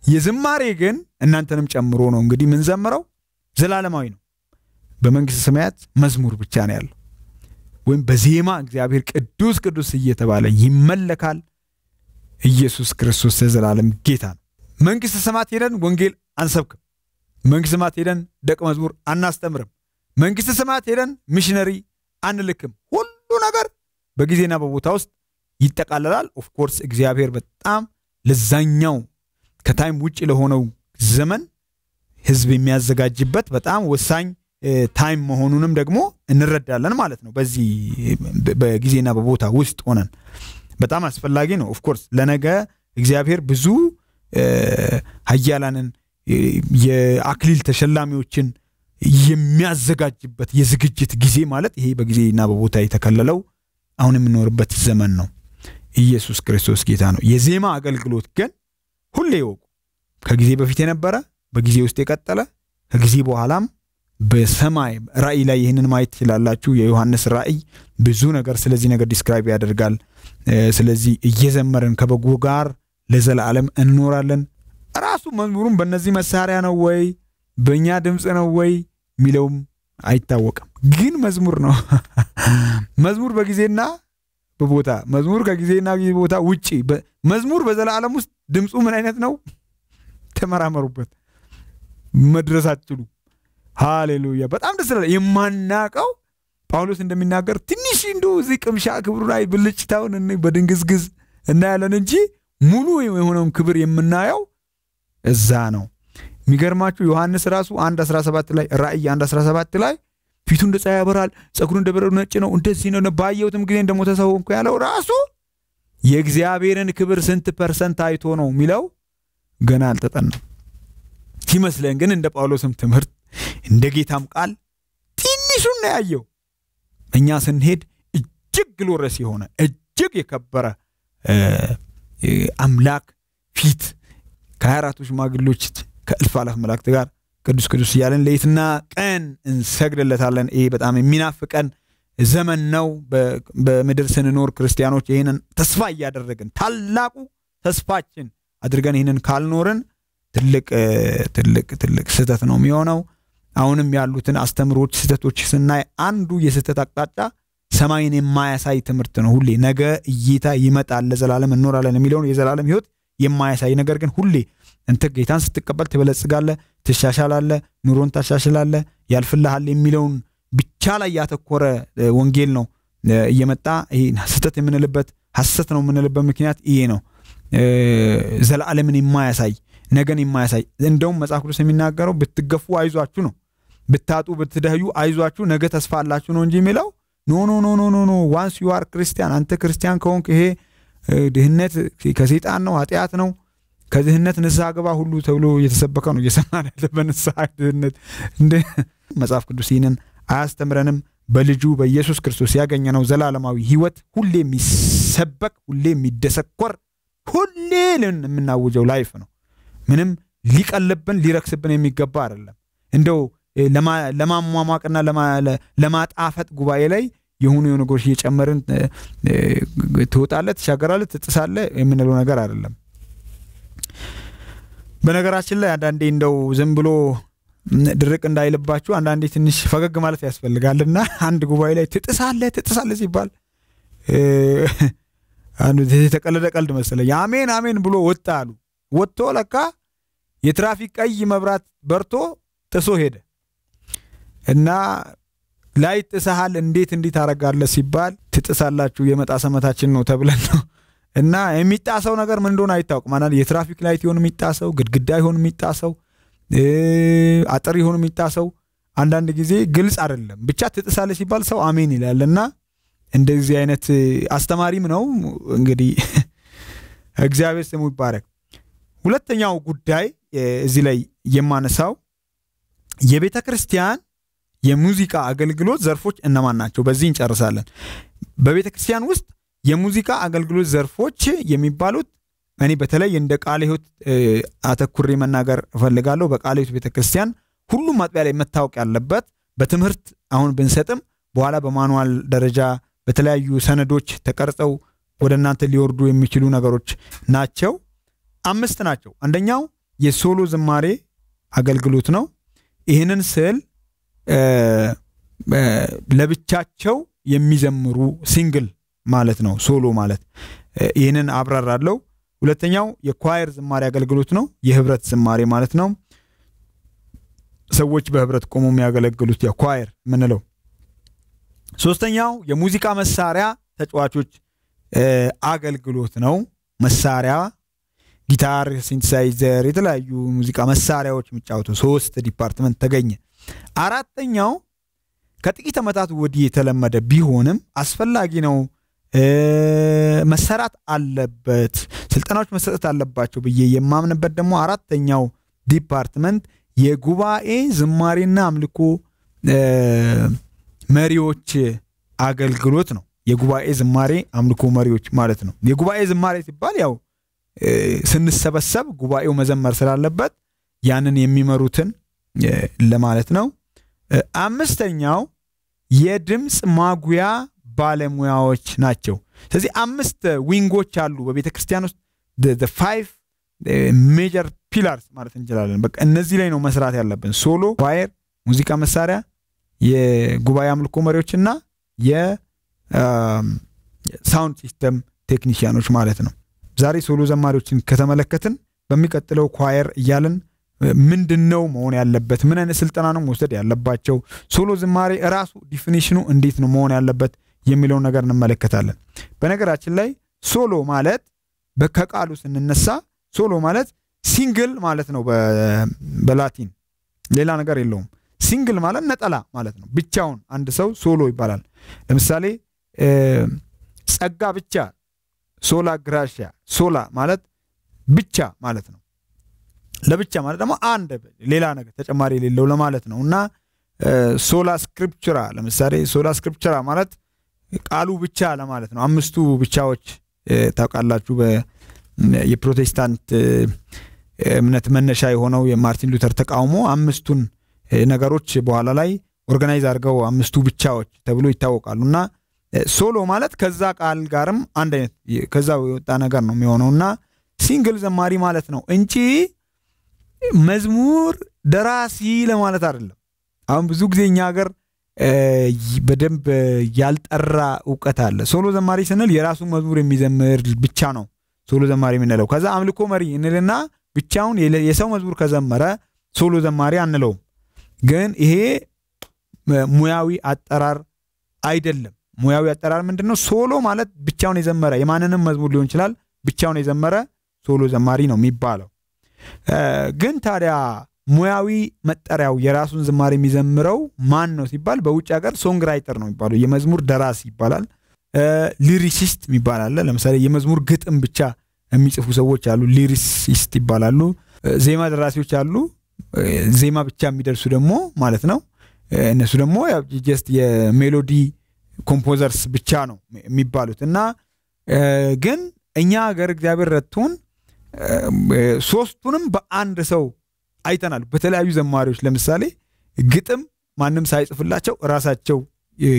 የዝማሬ ግን እናንተንም ጨምሮ ነው እንግዲህ የምንዘምረው ዘላለማዊ ነው። በመንግስት ሰማያት መዝሙር ብቻ ነው ያለው ወይም በዜማ እግዚአብሔር ቅዱስ ቅዱስ እየተባለ ይመለካል። ኢየሱስ ክርስቶስ ለዘላለም ጌታ ነው። መንግስት ሰማያት ሄደን ወንጌል አንሰብክም። መንግስት ሰማያት ሄደን ደቀ መዝሙር አናስተምርም። መንግስት ሰማያት ሄደን ሚሽነሪ አንልክም። ሁሉ ነገር በጊዜና በቦታ ውስጥ ይጠቃለላል። of course እግዚአብሔር በጣም ለዛኛው ከ time ውጭ ለሆነው ዘመን ህዝብ የሚያዘጋጅበት በጣም ወሳኝ time መሆኑንም ደግሞ እንረዳለን ማለት ነው። በዚህ በጊዜና በቦታ ውስጥ ሆነን በጣም አስፈላጊ ነው። of course ለነገ እግዚአብሔር ብዙ ሀያላንን የአክሊል ተሸላሚዎችን የሚያዘጋጅበት የዝግጅት ጊዜ ማለት ይሄ በጊዜና በቦታ የተከለለው አሁን የምንኖርበት ዘመን ነው። ኢየሱስ ክርስቶስ ጌታ ነው። የዜማ አገልግሎት ግን ሁሌ ይወቁ፣ ከጊዜ በፊት የነበረ በጊዜ ውስጥ የቀጠለ ከጊዜ በኋላም በሰማይ ራእይ ላይ ይህንን ማየት ትችላላችሁ። የዮሐንስ ራእይ ብዙ ነገር ስለዚህ ነገር describe ያደርጋል። ስለዚህ እየዘመርን ከበጉ ጋር ለዘላለም እንኖራለን። ራሱ መዝሙሩም በእነዚህ መሳሪያ ነው ወይ በእኛ ድምፅ ነው ወይ የሚለውም አይታወቅም፣ ግን መዝሙር ነው። መዝሙር በጊዜና በቦታ መዝሙር ከጊዜና ጊዜ ቦታ ውጪ መዝሙር በዘላለም ውስጥ ድምፁ ምን አይነት ነው? ተመራመሩበት፣ መድረስ አትችሉ። ሃሌሉያ! በጣም ደስ ይላል። የማናቀው ጳውሎስ እንደሚናገር ትንሽ እንዶ እዚህ ቅምሻ ክብሩ ላይ ብልጭታውን በድንግዝግዝ እናያለን እንጂ ሙሉ የሆነውን ክብር የምናየው እዛ ነው። የሚገርማችሁ ዮሐንስ ራሱ አንድ 17 ላይ ራእይ አንድ 17 ላይ ፊቱ እንደ ፀሐይ ያበራል፣ ጸጉሩ እንደ በረዶ ነጭ ነው፣ እንደዚህ ነው፣ ባየሁትም ጊዜ እንደሞተ ሰው እንኳ ያለው ራሱ የእግዚአብሔርን ክብር ስንት percent አይቶ ነው የሚለው ገና አልተጠናም። ሲመስለን ግን እንደ ጳውሎስም ትምህርት እንደ ጌታም ቃል ትንሹን ነው ያየው። እኛ ስንሄድ እጅግ ግሎረስ የሆነ እጅግ የከበረ አምላክ ፊት ከሀያ አራቱ ሽማግሎች ከእልፍ አላፍ መላእክት ጋር ቅዱስ ቅዱስ እያለን ሌትና ቀን እንሰግድለታለን። ይሄ በጣም የሚናፍቀን ዘመን ነው። በምድር ስንኖር ክርስቲያኖች ይህንን ተስፋ እያደረግን ታላቁ ተስፋችን አድርገን ይህንን ካልኖርን ትልቅ ትልቅ ትልቅ ስህተት ነው የሚሆነው። አሁንም ያሉትን አስተምሮች ስህተቶች ስናይ አንዱ የስህተት አቅጣጫ ሰማይን የማያሳይ ትምህርት ነው። ሁሌ ነገ እይታ ይመጣል፣ ለዘላለም እንኖራለን የሚለውን የዘላለም ሕይወት የማያሳይ ነገር ግን ሁሌ እንተ ጌታን ስትቀበል ትበለጽጋለህ፣ ትሻሻላለህ፣ ኑሮን ታሻሽላለህ፣ ያልፍልሃል የሚለውን ብቻ ላይ ያተኮረ ወንጌል ነው እየመጣ ስህተት የምንልበት ሐሰት ነው የምንልበት ምክንያት ይሄ ነው። ዘላለምን የማያሳይ ነገን የማያሳይ እንደውም መጽሐፍ ቅዱስ የሚናገረው ብትገፉ አይዟችሁ ነው፣ ብታጡ ብትደህዩ አይዟችሁ ነገ ተስፋ አላችሁ ነው እንጂ የሚለው no no no no no once you are Christian አንተ ክርስቲያን ከሆንክ ይሄ ድህነት ከሰይጣን ነው ኃጢአት ነው ከድህነት ንስሐ ግባ ሁሉ ተብሎ እየተሰበከ ነው እየሰማን ያለ በንስሐ ድህነት እንደ መጽሐፍ ቅዱስ ይህንን አያስተምረንም። በልጁ በኢየሱስ ክርስቶስ ያገኘነው ዘላለማዊ ሕይወት ሁሌ የሚሰበክ ሁሌ የሚደሰኮር ሁሌ የምናውጀው ላይፍ ነው። ምንም ሊቀልብን ሊረክስብን የሚገባ አይደለም። እንደው ለማሟሟቅና ለማጣፈጥ ጉባኤ ላይ የሆኑ ነገሮች እየጨመርን ትወጣለህ፣ ትሻገራለህ፣ ትጥሳለህ የምንለው ነገር አይደለም። በነገራችን ላይ አንዳንዴ እንደው ዝም ብሎ ድርቅ እንዳይልባችሁ አንዳንዴ ትንሽ ፈገግ ማለት ያስፈልጋልና አንድ ጉባኤ ላይ ትጥሳለህ ትጥሳለህ ሲባል የተቀለደ ቀልድ መሰለኝ። አሜን አሜን ብሎ ወጣ አሉ። ወጥቶ ለካ የትራፊክ ቀይ መብራት በርቶ ጥሶ ሄደ እና ላይ ጥሰሃል፣ እንዴት እንዲህ ታደርጋለህ ሲባል ትጥሳላችሁ የመጣሰ መታችን ነው ተብለን ነው እና የሚጣሰው ነገር ምን እንደሆነ አይታወቅም። አንዳንድ የ traffic light ይሆን የሚጣሰው፣ ግድግዳ ይሆን የሚጣሰው፣ አጥር ይሆን የሚጣሰው፣ አንዳንድ ጊዜ ግልጽ አይደለም። ብቻ ትጥሳለህ ሲባል ሰው አሜን ይላል እና እንደዚህ አይነት አስተማሪም ነው እንግዲህ እግዚአብሔር ስሙ ይባረክ። ሁለተኛው ጉዳይ እዚህ ላይ የማነሳው የቤተ ክርስቲያን የሙዚቃ አገልግሎት ዘርፎች እነማን ናቸው? በዚህ እንጨርሳለን። በቤተ ክርስቲያን ውስጥ የሙዚቃ አገልግሎት ዘርፎች የሚባሉት እኔ በተለይ እንደ ቃለ ሕይወት አተኩሬ መናገር እፈልጋለሁ። በቃለ ሕይወት ቤተ ክርስቲያን ሁሉም አጥቢያ ላይ መታወቅ ያለበት በትምህርት አሁን ብንሰጥም በኋላ በማኑዋል ደረጃ በተለያዩ ሰነዶች ተቀርጸው ወደ እናንተ ሊወርዱ የሚችሉ ነገሮች ናቸው። አምስት ናቸው። አንደኛው የሶሎ ዝማሬ አገልግሎት ነው። ይህንን ስል ለብቻቸው የሚዘምሩ single ማለት ነው። solo ማለት ይህንን አብራራለሁ። ሁለተኛው የ choir ዝማሬ አገልግሎት ነው። የህብረት ዝማሬ ማለት ነው። ሰዎች በህብረት ቆሞ የሚያገለግሉት የ choir የምንለው። ሶስተኛው የሙዚቃ መሳሪያ ተጫዋቾች አገልግሎት ነው። መሳሪያ ጊታር፣ synthesizer፣ የተለያዩ ሙዚቃ መሳሪያዎች የሚጫወተው ሶስት department ተገኘ። አራተኛው ከጥቂት ዓመታት ወዲህ የተለመደ ቢሆንም አስፈላጊ ነው፣ መሰራት አለበት፣ ስልጠናዎች መሰጠት አለባቸው ብዬ የማምንበት ደግሞ አራተኛው department የጉባኤ ዝማሬና አምልኮ መሪዎች አገልግሎት ነው። የጉባኤ ዝማሬ አምልኮ መሪዎች ማለት ነው። የጉባኤ ዝማሬ ሲባል ያው ስንሰበሰብ ጉባኤው መዘመር ስላለበት ያንን የሚመሩትን ለማለት ነው። አምስተኛው የድምፅ ማጉያ ባለሙያዎች ናቸው። ስለዚህ አምስት wing ኦች አሉ በቤተ ክርስቲያን ውስጥ five major pillars ማለት እንችላለን። በቃ እነዚህ ላይ ነው መስራት ያለብን። solo፣ choir፣ ሙዚቃ መሳሪያ፣ የጉባኤ አምልኮ መሪዎችና የ sound system technician ኦች ማለት ነው። ዛሬ solo ዘማሪዎችን ከተመለከትን በሚቀጥለው choir እያልን ምንድን ነው መሆን ያለበት? ምን አይነት ስልጠና ነው መውሰድ ያለባቸው? solo ዝማሬ ራሱ definition ኑ እንዴት ነው መሆን ያለበት የሚለውን ነገር እንመለከታለን። በነገራችን ላይ ሶሎ ማለት ከቃሉ ስንነሳ solo ማለት single ማለት ነው በላቲን ሌላ ነገር የለውም። single ማለት ነጠላ ማለት ነው። ብቻውን አንድ ሰው solo ይባላል። ለምሳሌ ጸጋ ብቻ፣ sola gratia፣ sola ማለት ብቻ ማለት ነው። ለብቻ ማለት ደግሞ አንድ ሌላ ነገር ተጨማሪ የሌለው ለማለት ነው እና sola scriptura ለምሳሌ sola scriptura ማለት ቃሉ ብቻ ለማለት ነው። አምስቱ ብቻዎች ታውቃላችሁ። የፕሮቴስታንት እምነት መነሻ የሆነው የማርቲን ሉተር ተቃውሞ አምስቱን ነገሮች በኋላ ላይ organize አድርገው አምስቱ ብቻዎች ተብሎ ይታወቃሉ እና solo ማለት ከዛ ቃል ጋርም አንድ አይነት ከዛ የወጣ ነገር ነው የሚሆነው እና single ዘማሪ ማለት ነው እንጂ መዝሙር ደራሲ ለማለት አይደለም። አሁን ብዙ ጊዜ እኛ ሀገር በደንብ ያልጠራ እውቀት አለ። solo ዘማሪ ስንል የራሱን መዝሙር የሚዘምር ብቻ ነው solo ዘማሪ የምንለው። ከዛ አምልኮ መሪ እንልና ብቻውን የሰው መዝሙር ከዘመረ solo ዘማሪ አንለውም። ግን ይሄ ሙያዊ አጠራር አይደለም። ሙያዊ አጠራር ምንድን ነው? solo ማለት ብቻውን የዘመረ የማንንም መዝሙር ሊሆን ይችላል። ብቻውን የዘመረ solo ዘማሪ ነው የሚባለው። ግን ታዲያ ሙያዊ መጠሪያው የራሱን ዝማሬ የሚዘምረው ማን ነው ሲባል በውጭ ሀገር songwriter ነው የሚባለው። የመዝሙር ደራሲ ይባላል። lyricist የሚባል አለ። ለምሳሌ የመዝሙር ግጥም ብቻ የሚጽፉ ሰዎች አሉ፣ lyricist ይባላሉ። ዜማ ደራሲዎች አሉ፣ ዜማ ብቻ የሚደርሱ ደግሞ ማለት ነው። እነሱ ደግሞ just የ melody composers ብቻ ነው የሚባሉት እና ግን እኛ ሀገር እግዚአብሔር ረድቶን ሶስቱንም በአንድ ሰው አይተናል። በተለያዩ ዘማሪዎች ለምሳሌ ግጥም ማንም ሳይጽፍላቸው ራሳቸው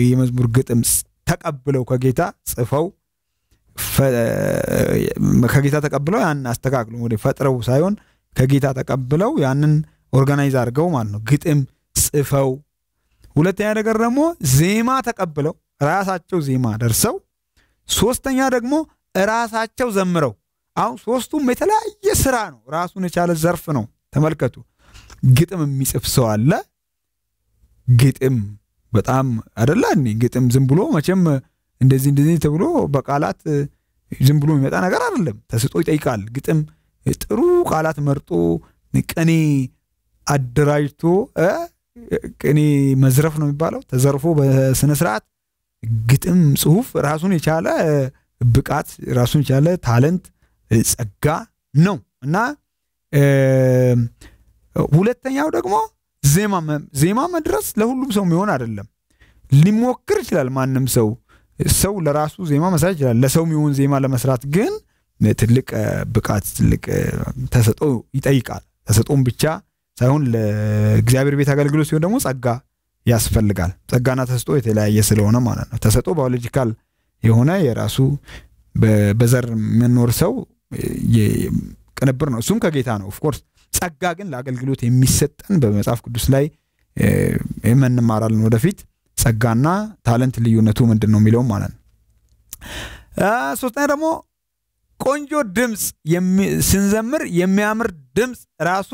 የመዝሙር ግጥም ተቀብለው ከጌታ ጽፈው ከጌታ ተቀብለው ያን አስተካክለው ወደ ፈጥረው ሳይሆን ከጌታ ተቀብለው ያንን organize አድርገው ማለት ነው ግጥም ጽፈው፣ ሁለተኛ ነገር ደግሞ ዜማ ተቀብለው ራሳቸው ዜማ ደርሰው፣ ሶስተኛ ደግሞ ራሳቸው ዘምረው። አሁን ሶስቱም የተለያየ ስራ ነው፣ ራሱን የቻለ ዘርፍ ነው። ተመልከቱ። ግጥም የሚጽፍ ሰው አለ። ግጥም በጣም አደላ ግጥም ዝም ብሎ መቼም እንደዚህ እንደዚህ ተብሎ በቃላት ዝም ብሎ የሚመጣ ነገር አይደለም። ተስጦ ይጠይቃል። ግጥም ጥሩ ቃላት መርጦ ቅኔ አደራጅቶ ቅኔ መዝረፍ ነው የሚባለው። ተዘርፎ በስነ ስርዓት ግጥም ጽሁፍ ራሱን የቻለ ብቃት፣ ራሱን የቻለ ታለንት፣ ጸጋ ነው እና ሁለተኛው ደግሞ ዜማ ዜማ መድረስ ለሁሉም ሰው የሚሆን አይደለም። ሊሞክር ይችላል ማንም ሰው ሰው ለራሱ ዜማ መስራት ይችላል። ለሰው የሚሆን ዜማ ለመስራት ግን ትልቅ ብቃት ትልቅ ተሰጦ ይጠይቃል። ተሰጦም ብቻ ሳይሆን ለእግዚአብሔር ቤት አገልግሎት ሲሆን ደግሞ ጸጋ ያስፈልጋል። ጸጋና ተሰጦ የተለያየ ስለሆነ ማለት ነው። ተሰጦ biological የሆነ የራሱ በዘር የሚኖር ሰው ቅንብር ነው። እሱም ከጌታ ነው of course። ጸጋ ግን ለአገልግሎት የሚሰጠን በመጽሐፍ ቅዱስ ላይ እንማራለን ወደፊት ጸጋና talent ልዩነቱ ምንድን ነው የሚለውም ማለት ነው። ሶስተኛ ደግሞ ቆንጆ ድምፅ ስንዘምር የሚያምር ድምፅ ራሱ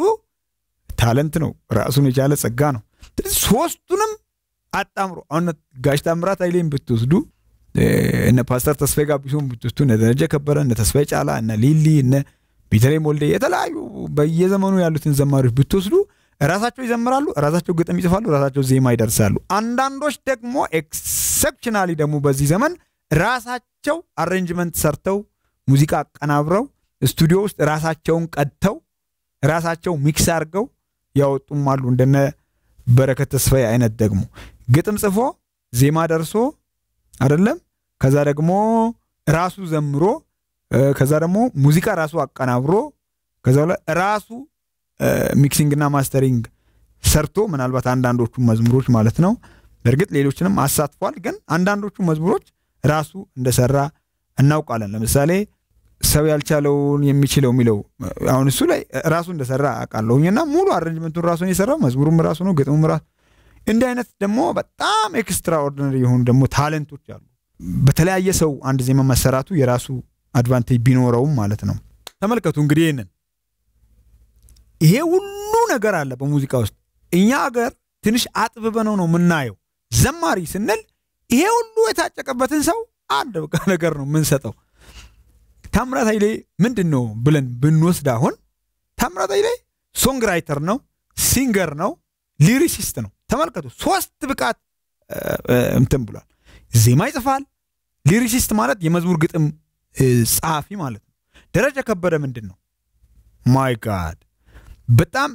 talent ነው፣ ራሱን የቻለ ጸጋ ነው። ሶስቱንም አጣምሮ አሁን ጋሽ ታምራት ኃይሌን ብትወስዱ እነ ፓስተር ተስፋዬ ጋቢሶን ብትወስዱ እነ ደረጀ ከበደ እነ ተስፋዬ ጫላ እነ ሊሊ እነ ቤተልሔም ወልዴ የተለያዩ በየዘመኑ ያሉትን ዘማሪዎች ብትወስዱ ራሳቸው ይዘምራሉ፣ ራሳቸው ግጥም ይጽፋሉ፣ ራሳቸው ዜማ ይደርሳሉ። አንዳንዶች ደግሞ exceptionally ደግሞ በዚህ ዘመን ራሳቸው arrangement ሰርተው ሙዚቃ አቀናብረው ስቱዲዮ ውስጥ ራሳቸውን ቀድተው ራሳቸው mix አድርገው ያወጡም አሉ። እንደነ በረከት ተስፋዬ አይነት ደግሞ ግጥም ጽፎ ዜማ ደርሶ አይደለም ከዛ ደግሞ ራሱ ዘምሮ ከዛ ደግሞ ሙዚቃ ራሱ አቀናብሮ ከዛ በኋላ ራሱ mixing ና mastering ሰርቶ ምናልባት አንዳንዶቹ መዝሙሮች ማለት ነው። በእርግጥ ሌሎችንም አሳትፏል። ግን አንዳንዶቹ መዝሙሮች ራሱ እንደሰራ እናውቃለን። ለምሳሌ ሰው ያልቻለውን የሚችለው የሚለው አሁን እሱ ላይ ራሱ እንደሰራ አውቃለሁኝ እና ሙሉ arrangement ኡን ራሱን የሰራው መዝሙሩም ራሱ ነው፣ ግጥሙም ራሱ። እንዲህ አይነት ደግሞ በጣም extraordinary የሆኑ ደግሞ talent ኦች አሉ። በተለያየ ሰው አንድ ዜማ መሰራቱ የራሱ advantage ቢኖረውም ማለት ነው። ተመልከቱ እንግዲህ ይህንን ይሄ ሁሉ ነገር አለ በሙዚቃ ውስጥ። እኛ ሀገር ትንሽ አጥብበነው ነው የምናየው። ዘማሪ ስንል ይሄ ሁሉ የታጨቀበትን ሰው አንድ በቃ ነገር ነው የምንሰጠው። ታምራት ኃይሌ ምንድን ነው ብለን ብንወስድ አሁን ታምራት ኃይሌ songwriter ነው፣ singer ነው፣ lyricist ነው። ተመልከቱ፣ ሶስት ብቃት እንትን ብሏል። ዜማ ይጽፋል። lyricist ማለት የመዝሙር ግጥም ጸሐፊ ማለት ነው። ደረጀ ከበደ ምንድን ነው? my God በጣም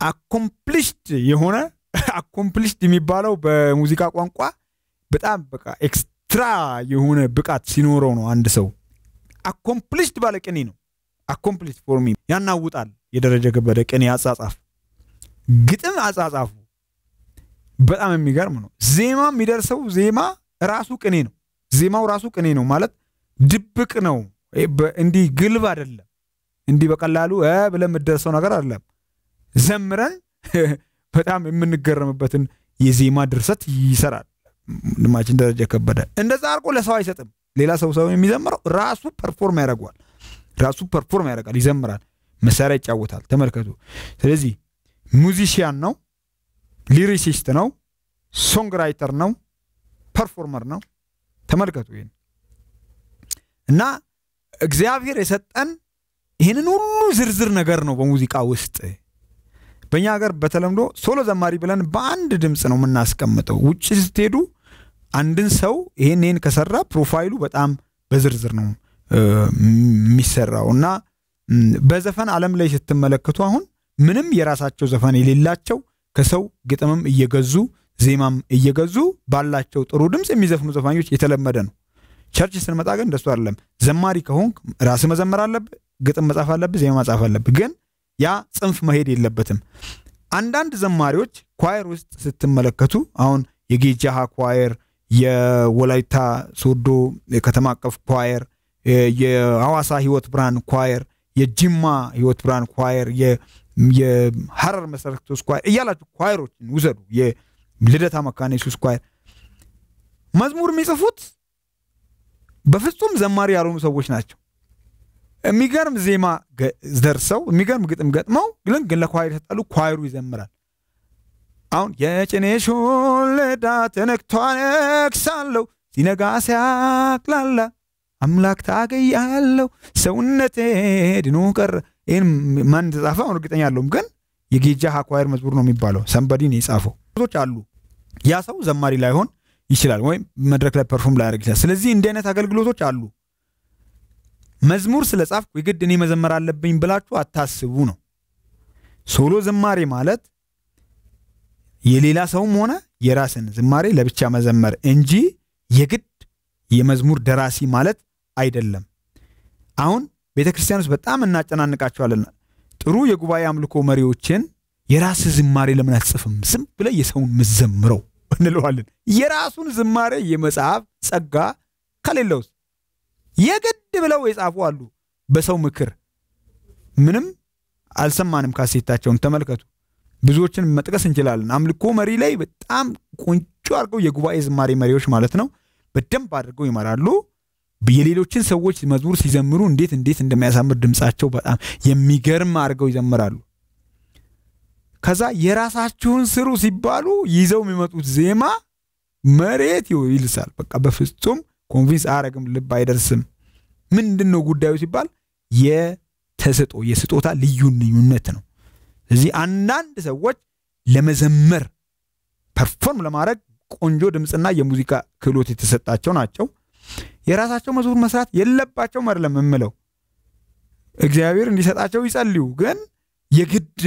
accomplished የሆነ accomplished የሚባለው በሙዚቃ ቋንቋ በጣም በቃ extra የሆነ ብቃት ሲኖረው ነው አንድ ሰው accomplished ባለ ቅኔ ነው። accomplished for me ያናውጣል። የደረጀ ከበደ ቅኔ አጻጻፍ፣ ግጥም አጻጻፉ በጣም የሚገርም ነው። ዜማ የሚደርሰው ዜማ ራሱ ቅኔ ነው። ዜማው ራሱ ቅኔ ነው ማለት ድብቅ ነው። እንዲህ ግልብ አይደለም። እንዲህ በቀላሉ ብለን የምደርሰው ነገር አይደለም። ዘምረን በጣም የምንገረምበትን የዜማ ድርሰት ይሰራል ወንድማችን ደረጀ ከበደ። እንደዛ አድርጎ ለሰው አይሰጥም። ሌላ ሰው ሰው የሚዘምረው ራሱ perform ያደርገዋል። ራሱ perform ያደርጋል፣ ይዘምራል፣ መሳሪያ ይጫወታል። ተመልከቱ። ስለዚህ musician ነው፣ lyricist ነው፣ songwriter ነው፣ performer ነው። ተመልከቱ ይህን እና እግዚአብሔር የሰጠን ይህንን ሁሉ ዝርዝር ነገር ነው በሙዚቃ ውስጥ። በእኛ ሀገር በተለምዶ solo ዘማሪ ብለን በአንድ ድምፅ ነው የምናስቀምጠው። ውጭ ስትሄዱ አንድን ሰው ይህን ይህን ከሰራ profile ኡ በጣም በዝርዝር ነው የሚሰራው እና በዘፈን ዓለም ላይ ስትመለከቱ አሁን ምንም የራሳቸው ዘፈን የሌላቸው ከሰው ግጥምም እየገዙ ዜማም እየገዙ ባላቸው ጥሩ ድምፅ የሚዘፍኑ ዘፋኞች የተለመደ ነው። church ስንመጣ ግን እንደሱ አይደለም። ዘማሪ ከሆንክ ራስ መዘመር አለብህ፣ ግጥም መጻፍ አለብህ፣ ዜማ መጻፍ አለብህ። ግን ያ ጽንፍ መሄድ የለበትም። አንዳንድ ዘማሪዎች choir ውስጥ ስትመለከቱ አሁን የጌጃ choir፣ የወላይታ ሶዶ የከተማ አቀፍ choir፣ የሐዋሳ ህይወት ብርሃን choir፣ የጅማ ህይወት ብርሃን choir፣ የሐረር መሰረተ ክርስቶስ choir እያላችሁ choir ኦችን ውሰዱ። የልደታ መካነ ኢየሱስ choir መዝሙር የሚጽፉት በፍጹም ዘማሪ ያልሆኑ ሰዎች ናቸው። የሚገርም ዜማ ደርሰው የሚገርም ግጥም ገጥመው ግን ግን ለኳይር ይሰጣሉ። ኳይሩ ይዘምራል። አሁን የጭኔ ሾለዳ ተነክቷ ነክሳለሁ ሲነጋ ሲያቅላላ አምላክ ታገያለሁ ሰውነቴ ድኖ ቀረ። ይህን ማን ተጻፈ? አሁን እርግጠኛ አለሁም፣ ግን የጌጃ ኳየር መዝሙር ነው የሚባለው። ሰንበዲን የጻፈው ቶች አሉ። ያ ሰው ዘማሪ ላይሆን ይችላል ወይም መድረክ ላይ perform ላያደርግ ይችላል። ስለዚህ እንዲህ አይነት አገልግሎቶች አሉ። መዝሙር ስለ ጻፍኩ የግድ እኔ መዘመር አለብኝ ብላችሁ አታስቡ ነው። solo ዝማሬ ማለት የሌላ ሰውም ሆነ የራስን ዝማሬ ለብቻ መዘመር እንጂ የግድ የመዝሙር ደራሲ ማለት አይደለም። አሁን ቤተ ክርስቲያን ውስጥ በጣም እናጨናንቃቸዋለን። ጥሩ የጉባኤ አምልኮ መሪዎችን የራስ ዝማሬ ለምን አትጽፍም? ዝም ብለህ የሰውን ምዘምረው እንለዋለን። የራሱን ዝማሬ የመጽሐፍ ጸጋ ከሌለውስ የግድ ብለው የጻፉ አሉ። በሰው ምክር ምንም አልሰማንም። ካሴታቸውን ተመልከቱ። ብዙዎችን መጥቀስ እንችላለን። አምልኮ መሪ ላይ በጣም ቁንጮ አድርገው የጉባኤ ዝማሬ መሪዎች ማለት ነው በደንብ አድርገው ይመራሉ። የሌሎችን ሰዎች መዝሙር ሲዘምሩ እንዴት እንዴት እንደሚያሳምር ድምፃቸው በጣም የሚገርም አድርገው ይዘምራሉ። ከዛ የራሳችሁን ስሩ ሲባሉ ይዘው የሚመጡት ዜማ መሬት ይልሳል። በቃ በፍጹም convince አያረግም፣ ልብ አይደርስም። ምንድን ነው ጉዳዩ ሲባል የተሰጦ የስጦታ ልዩነት ነው። እዚህ አንዳንድ ሰዎች ለመዘመር perform ለማድረግ ቆንጆ ድምፅና የሙዚቃ ክህሎት የተሰጣቸው ናቸው። የራሳቸው መዝሙር መስራት የለባቸውም አይደለም የምለው፣ እግዚአብሔር እንዲሰጣቸው ይጸልዩ። ግን የግድ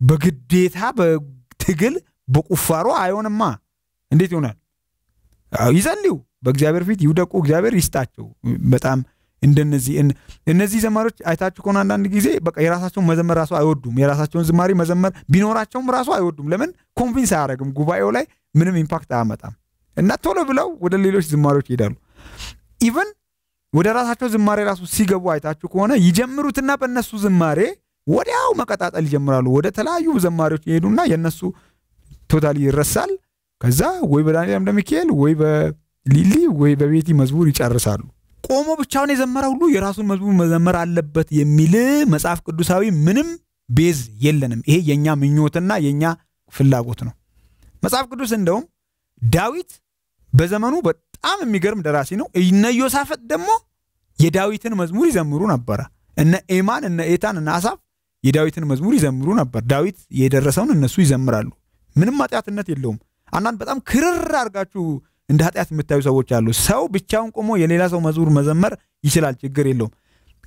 በግዴታ በትግል በቁፋሮ አይሆንማ። እንዴት ይሆናል? ይጸልዩ፣ በእግዚአብሔር ፊት ይውደቁ፣ እግዚአብሔር ይስጣቸው። በጣም እንደነዚህ እነዚህ ዘማሪዎች አይታችሁ ከሆነ አንዳንድ ጊዜ በቃ የራሳቸውን መዘመር ራሱ አይወዱም። የራሳቸውን ዝማሬ መዘመር ቢኖራቸውም ራሱ አይወዱም። ለምን? convince አያደርግም። ጉባኤው ላይ ምንም impact አያመጣም እና ቶሎ ብለው ወደ ሌሎች ዝማሬዎች ይሄዳሉ። even ወደ ራሳቸው ዝማሬ ራሱ ሲገቡ አይታችሁ ከሆነ ይጀምሩትና በእነሱ ዝማሬ ወዲያው መቀጣጠል ይጀምራሉ። ወደ ተለያዩ ዘማሪዎች ይሄዱና የእነሱ totally ይረሳል። ከዛ ወይ በዳንኤል አምደ ሚካኤል ወይ በሊሊ ወይ በቤቲ መዝሙር ይጨርሳሉ። ቆሞ ብቻውን የዘመረ ሁሉ የራሱን መዝሙር መዘመር አለበት የሚል መጽሐፍ ቅዱሳዊ ምንም base የለንም። ይሄ የእኛ ምኞትና የእኛ ፍላጎት ነው። መጽሐፍ ቅዱስ እንደውም ዳዊት በዘመኑ በጣም የሚገርም ደራሲ ነው። እነ ዮሳፍጥ ደግሞ የዳዊትን መዝሙር ይዘምሩ ነበረ። እነ ኤማን፣ እነ ኤታን፣ እነ አሳፍ የዳዊትን መዝሙር ይዘምሩ ነበር። ዳዊት የደረሰውን እነሱ ይዘምራሉ። ምንም ኃጢአትነት የለውም። አንዳንድ በጣም ክርር አድርጋችሁ እንደ ኃጢአት የምታዩ ሰዎች አሉ። ሰው ብቻውን ቆሞ የሌላ ሰው መዝሙር መዘመር ይችላል፣ ችግር የለውም።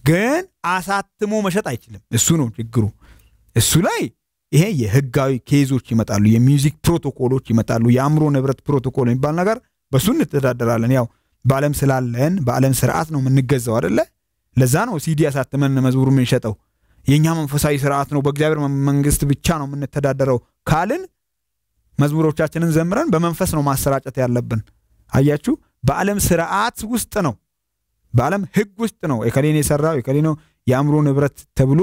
ግን አሳትሞ መሸጥ አይችልም። እሱ ነው ችግሩ። እሱ ላይ ይሄ የህጋዊ case ኦች ይመጣሉ፣ የ music protocol ኦች ይመጣሉ። የአእምሮ ንብረት ፕሮቶኮል የሚባል ነገር በእሱ እንተዳደራለን። ያው በዓለም ስላለን በዓለም ስርዓት ነው የምንገዛው አደለ? ለዛ ነው ሲዲ አሳትመን መዝሙር የምንሸጠው። የእኛ መንፈሳዊ ስርዓት ነው፣ በእግዚአብሔር መንግስት ብቻ ነው የምንተዳደረው ካልን መዝሙሮቻችንን ዘምረን በመንፈስ ነው ማሰራጨት ያለብን። አያችሁ፣ በዓለም ስርዓት ውስጥ ነው፣ በዓለም ህግ ውስጥ ነው የከሌን የሰራው የከሌ ነው የአእምሮ ንብረት ተብሎ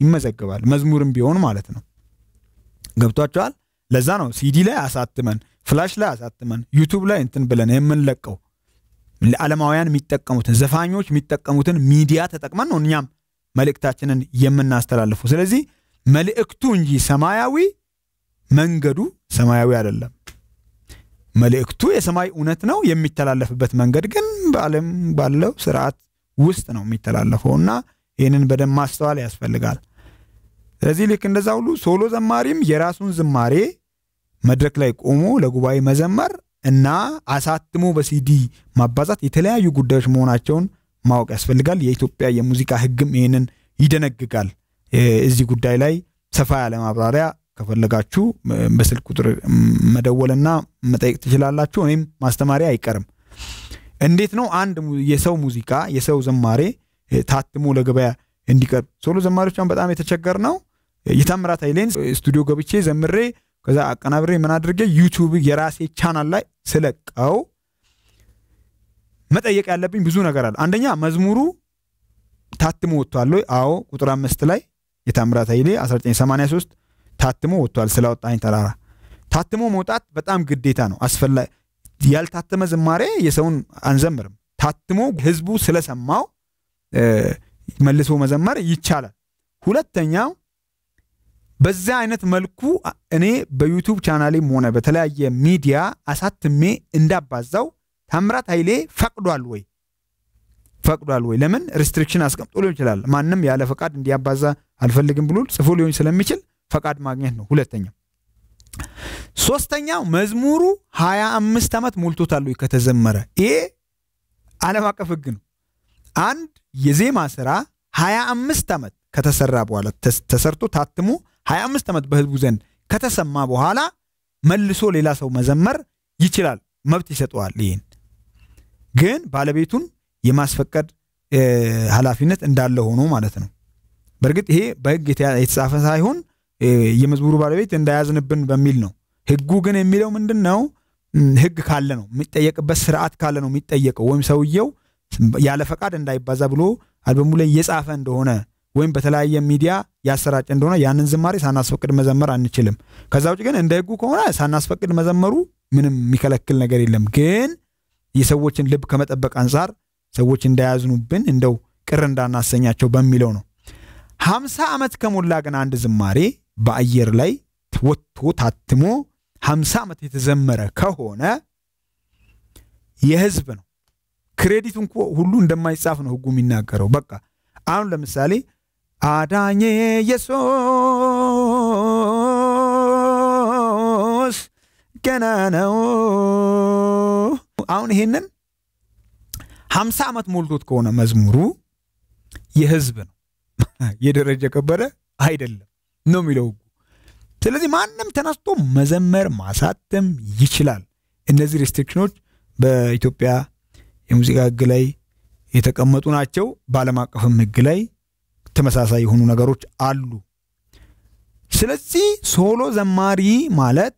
ይመዘግባል። መዝሙርም ቢሆን ማለት ነው። ገብቷቸዋል። ለዛ ነው ሲዲ ላይ አሳትመን flash ላይ አሳትመን YouTube ላይ እንትን ብለን የምንለቀው። ለዓለማውያን የሚጠቀሙትን ዘፋኞች የሚጠቀሙትን ሚዲያ ተጠቅመን ነው እኛም መልእክታችንን የምናስተላልፈው። ስለዚህ መልእክቱ እንጂ ሰማያዊ መንገዱ ሰማያዊ አይደለም። መልእክቱ የሰማይ እውነት ነው። የሚተላለፍበት መንገድ ግን በዓለም ባለው ስርዓት ውስጥ ነው የሚተላለፈው እና ይህንን በደንብ ማስተዋል ያስፈልጋል። ስለዚህ ልክ እንደዛ ሁሉ ሶሎ ዘማሪም የራሱን ዝማሬ መድረክ ላይ ቆሞ ለጉባኤ መዘመር እና አሳትሞ በሲዲ ማባዛት የተለያዩ ጉዳዮች መሆናቸውን ማወቅ ያስፈልጋል። የኢትዮጵያ የሙዚቃ ሕግም ይህንን ይደነግጋል። እዚህ ጉዳይ ላይ ሰፋ ያለ ማብራሪያ ከፈለጋችሁ በስልክ ቁጥር መደወልና መጠየቅ ትችላላችሁ። እኔም ማስተማሪያ አይቀርም። እንዴት ነው አንድ የሰው ሙዚቃ የሰው ዝማሬ ታትሞ ለገበያ እንዲቀርብ? solo ዘማሪዎች በጣም የተቸገርነው። የታምራት ኃይሌን ስቱዲዮ ገብቼ ዘምሬ ከዛ አቀናብሬ ምን አድርጌ YouTube የራሴ ቻናል ላይ ስለቀው መጠየቅ ያለብኝ ብዙ ነገር አለ። አንደኛ መዝሙሩ ታትሞ ወጥቷል ወይ? አዎ ቁጥር አምስት ላይ የታምራት ኃይሌ 1983 ታትሞ ወጥቷል። ስላወጣኝ ተራራ ታትሞ መውጣት በጣም ግዴታ ነው። አስፈላጊ ያልታተመ ዝማሬ የሰውን አንዘምርም። ታትሞ ህዝቡ ስለሰማው መልሶ መዘመር ይቻላል። ሁለተኛው በዚያ አይነት መልኩ እኔ በዩቱብ ቻናሌም ሆነ በተለያየ ሚዲያ አሳትሜ እንዳባዛው ታምራት ኃይሌ ፈቅዷል ወይ ፈቅዷል ወይ? ለምን restriction አስቀምጦ ሊሆን ይችላል። ማንም ያለ ፈቃድ እንዲያባዛ አልፈልግም ብሎ ጽፎ ሊሆን ስለሚችል ፈቃድ ማግኘት ነው ሁለተኛው። ሶስተኛው መዝሙሩ ሀያ አምስት ዓመት ሞልቶታል ከተዘመረ። ይሄ ዓለም አቀፍ ህግ ነው። አንድ የዜማ ስራ ሀያ አምስት ዓመት ከተሰራ በኋላ ተሰርቶ ታትሞ ሀያ አምስት ዓመት በህዝቡ ዘንድ ከተሰማ በኋላ መልሶ ሌላ ሰው መዘመር ይችላል፣ መብት ይሰጠዋል። ይህን ግን ባለቤቱን የማስፈቀድ ኃላፊነት እንዳለ ሆኖ ማለት ነው። በእርግጥ ይሄ በህግ የተጻፈ ሳይሆን የመዝሙሩ ባለቤት እንዳያዝንብን በሚል ነው። ህጉ ግን የሚለው ምንድን ነው? ህግ ካለ ነው የሚጠየቅበት፣ ስርዓት ካለ ነው የሚጠየቀው። ወይም ሰውየው ያለ ፈቃድ እንዳይባዛ ብሎ አልበሙ ላይ እየጻፈ እንደሆነ ወይም በተለያየ ሚዲያ ያሰራጨ እንደሆነ ያንን ዝማሬ ሳናስፈቅድ መዘመር አንችልም። ከዛ ውጭ ግን እንደ ህጉ ከሆነ ሳናስፈቅድ መዘመሩ ምንም የሚከለክል ነገር የለም። ግን የሰዎችን ልብ ከመጠበቅ አንጻር ሰዎች እንዳያዝኑብን እንደው ቅር እንዳናሰኛቸው በሚለው ነው። ሀምሳ ዓመት ከሞላ ግን አንድ ዝማሬ በአየር ላይ ወጥቶ ታትሞ ሀምሳ ዓመት የተዘመረ ከሆነ የህዝብ ነው። ክሬዲቱ እንኳ ሁሉ እንደማይጻፍ ነው ህጉ የሚናገረው። በቃ አሁን ለምሳሌ አዳኜ ኢየሱስ ገና ነው። አሁን ይሄንን ሀምሳ ዓመት ሞልቶት ከሆነ መዝሙሩ የህዝብ ነው የደረጀ ከበደ አይደለም ነው የሚለው ህጉ። ስለዚህ ማንም ተነስቶ መዘመር ማሳተም ይችላል። እነዚህ restriction ኦች በኢትዮጵያ የሙዚቃ ህግ ላይ የተቀመጡ ናቸው። በዓለም አቀፍም ህግ ላይ ተመሳሳይ የሆኑ ነገሮች አሉ። ስለዚህ solo ዘማሪ ማለት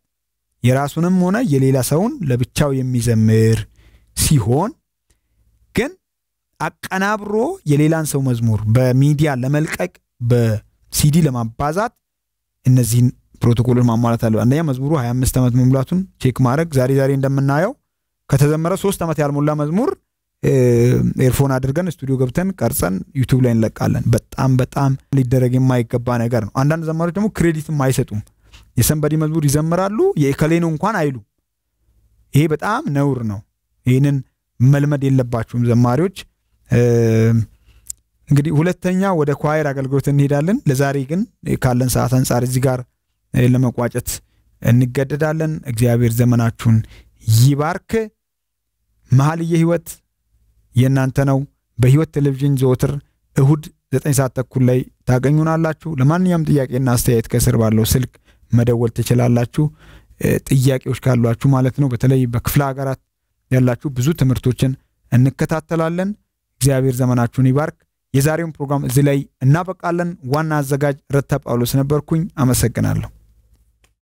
የራሱንም ሆነ የሌላ ሰውን ለብቻው የሚዘምር ሲሆን ግን አቀናብሮ የሌላን ሰው መዝሙር በሚዲያ ለመልቀቅ በሲዲ ለማባዛት እነዚህን ፕሮቶኮሎች ማሟላት አለ። አንደኛ መዝሙሩ 25 ዓመት መሙላቱን check ማድረግ። ዛሬ ዛሬ እንደምናየው ከተዘመረ ሶስት ዓመት ያልሞላ መዝሙር earphone አድርገን ስቱዲዮ ገብተን ቀርጸን ዩቱብ ላይ እንለቃለን። በጣም በጣም ሊደረግ የማይገባ ነገር ነው። አንዳንድ ዘማሪዎች ደግሞ credit ም አይሰጡም። የ somebody መዝሙር ይዘምራሉ፣ የእከሌ ነው እንኳን አይሉ። ይሄ በጣም ነውር ነው። ይህንን መልመድ የለባችሁም ዘማሪዎች። እንግዲህ ሁለተኛ ወደ ኳየር አገልግሎት እንሄዳለን። ለዛሬ ግን ካለን ሰዓት አንጻር እዚህ ጋር ለመቋጨት እንገደዳለን። እግዚአብሔር ዘመናችሁን ይባርክ። መኃልየ ሕይወት የእናንተ ነው። በሕይወት ቴሌቪዥን ዘወትር እሁድ ዘጠኝ ሰዓት ተኩል ላይ ታገኙናላችሁ። ለማንኛውም ጥያቄና አስተያየት ከስር ባለው ስልክ መደወል ትችላላችሁ። ጥያቄዎች ካሏችሁ ማለት ነው። በተለይ በክፍለ ሀገራት ያላችሁ ብዙ ትምህርቶችን እንከታተላለን። እግዚአብሔር ዘመናችሁን ይባርክ። የዛሬውን ፕሮግራም እዚህ ላይ እናበቃለን። ዋና አዘጋጅ ረታ ጳውሎስ ነበርኩኝ። አመሰግናለሁ።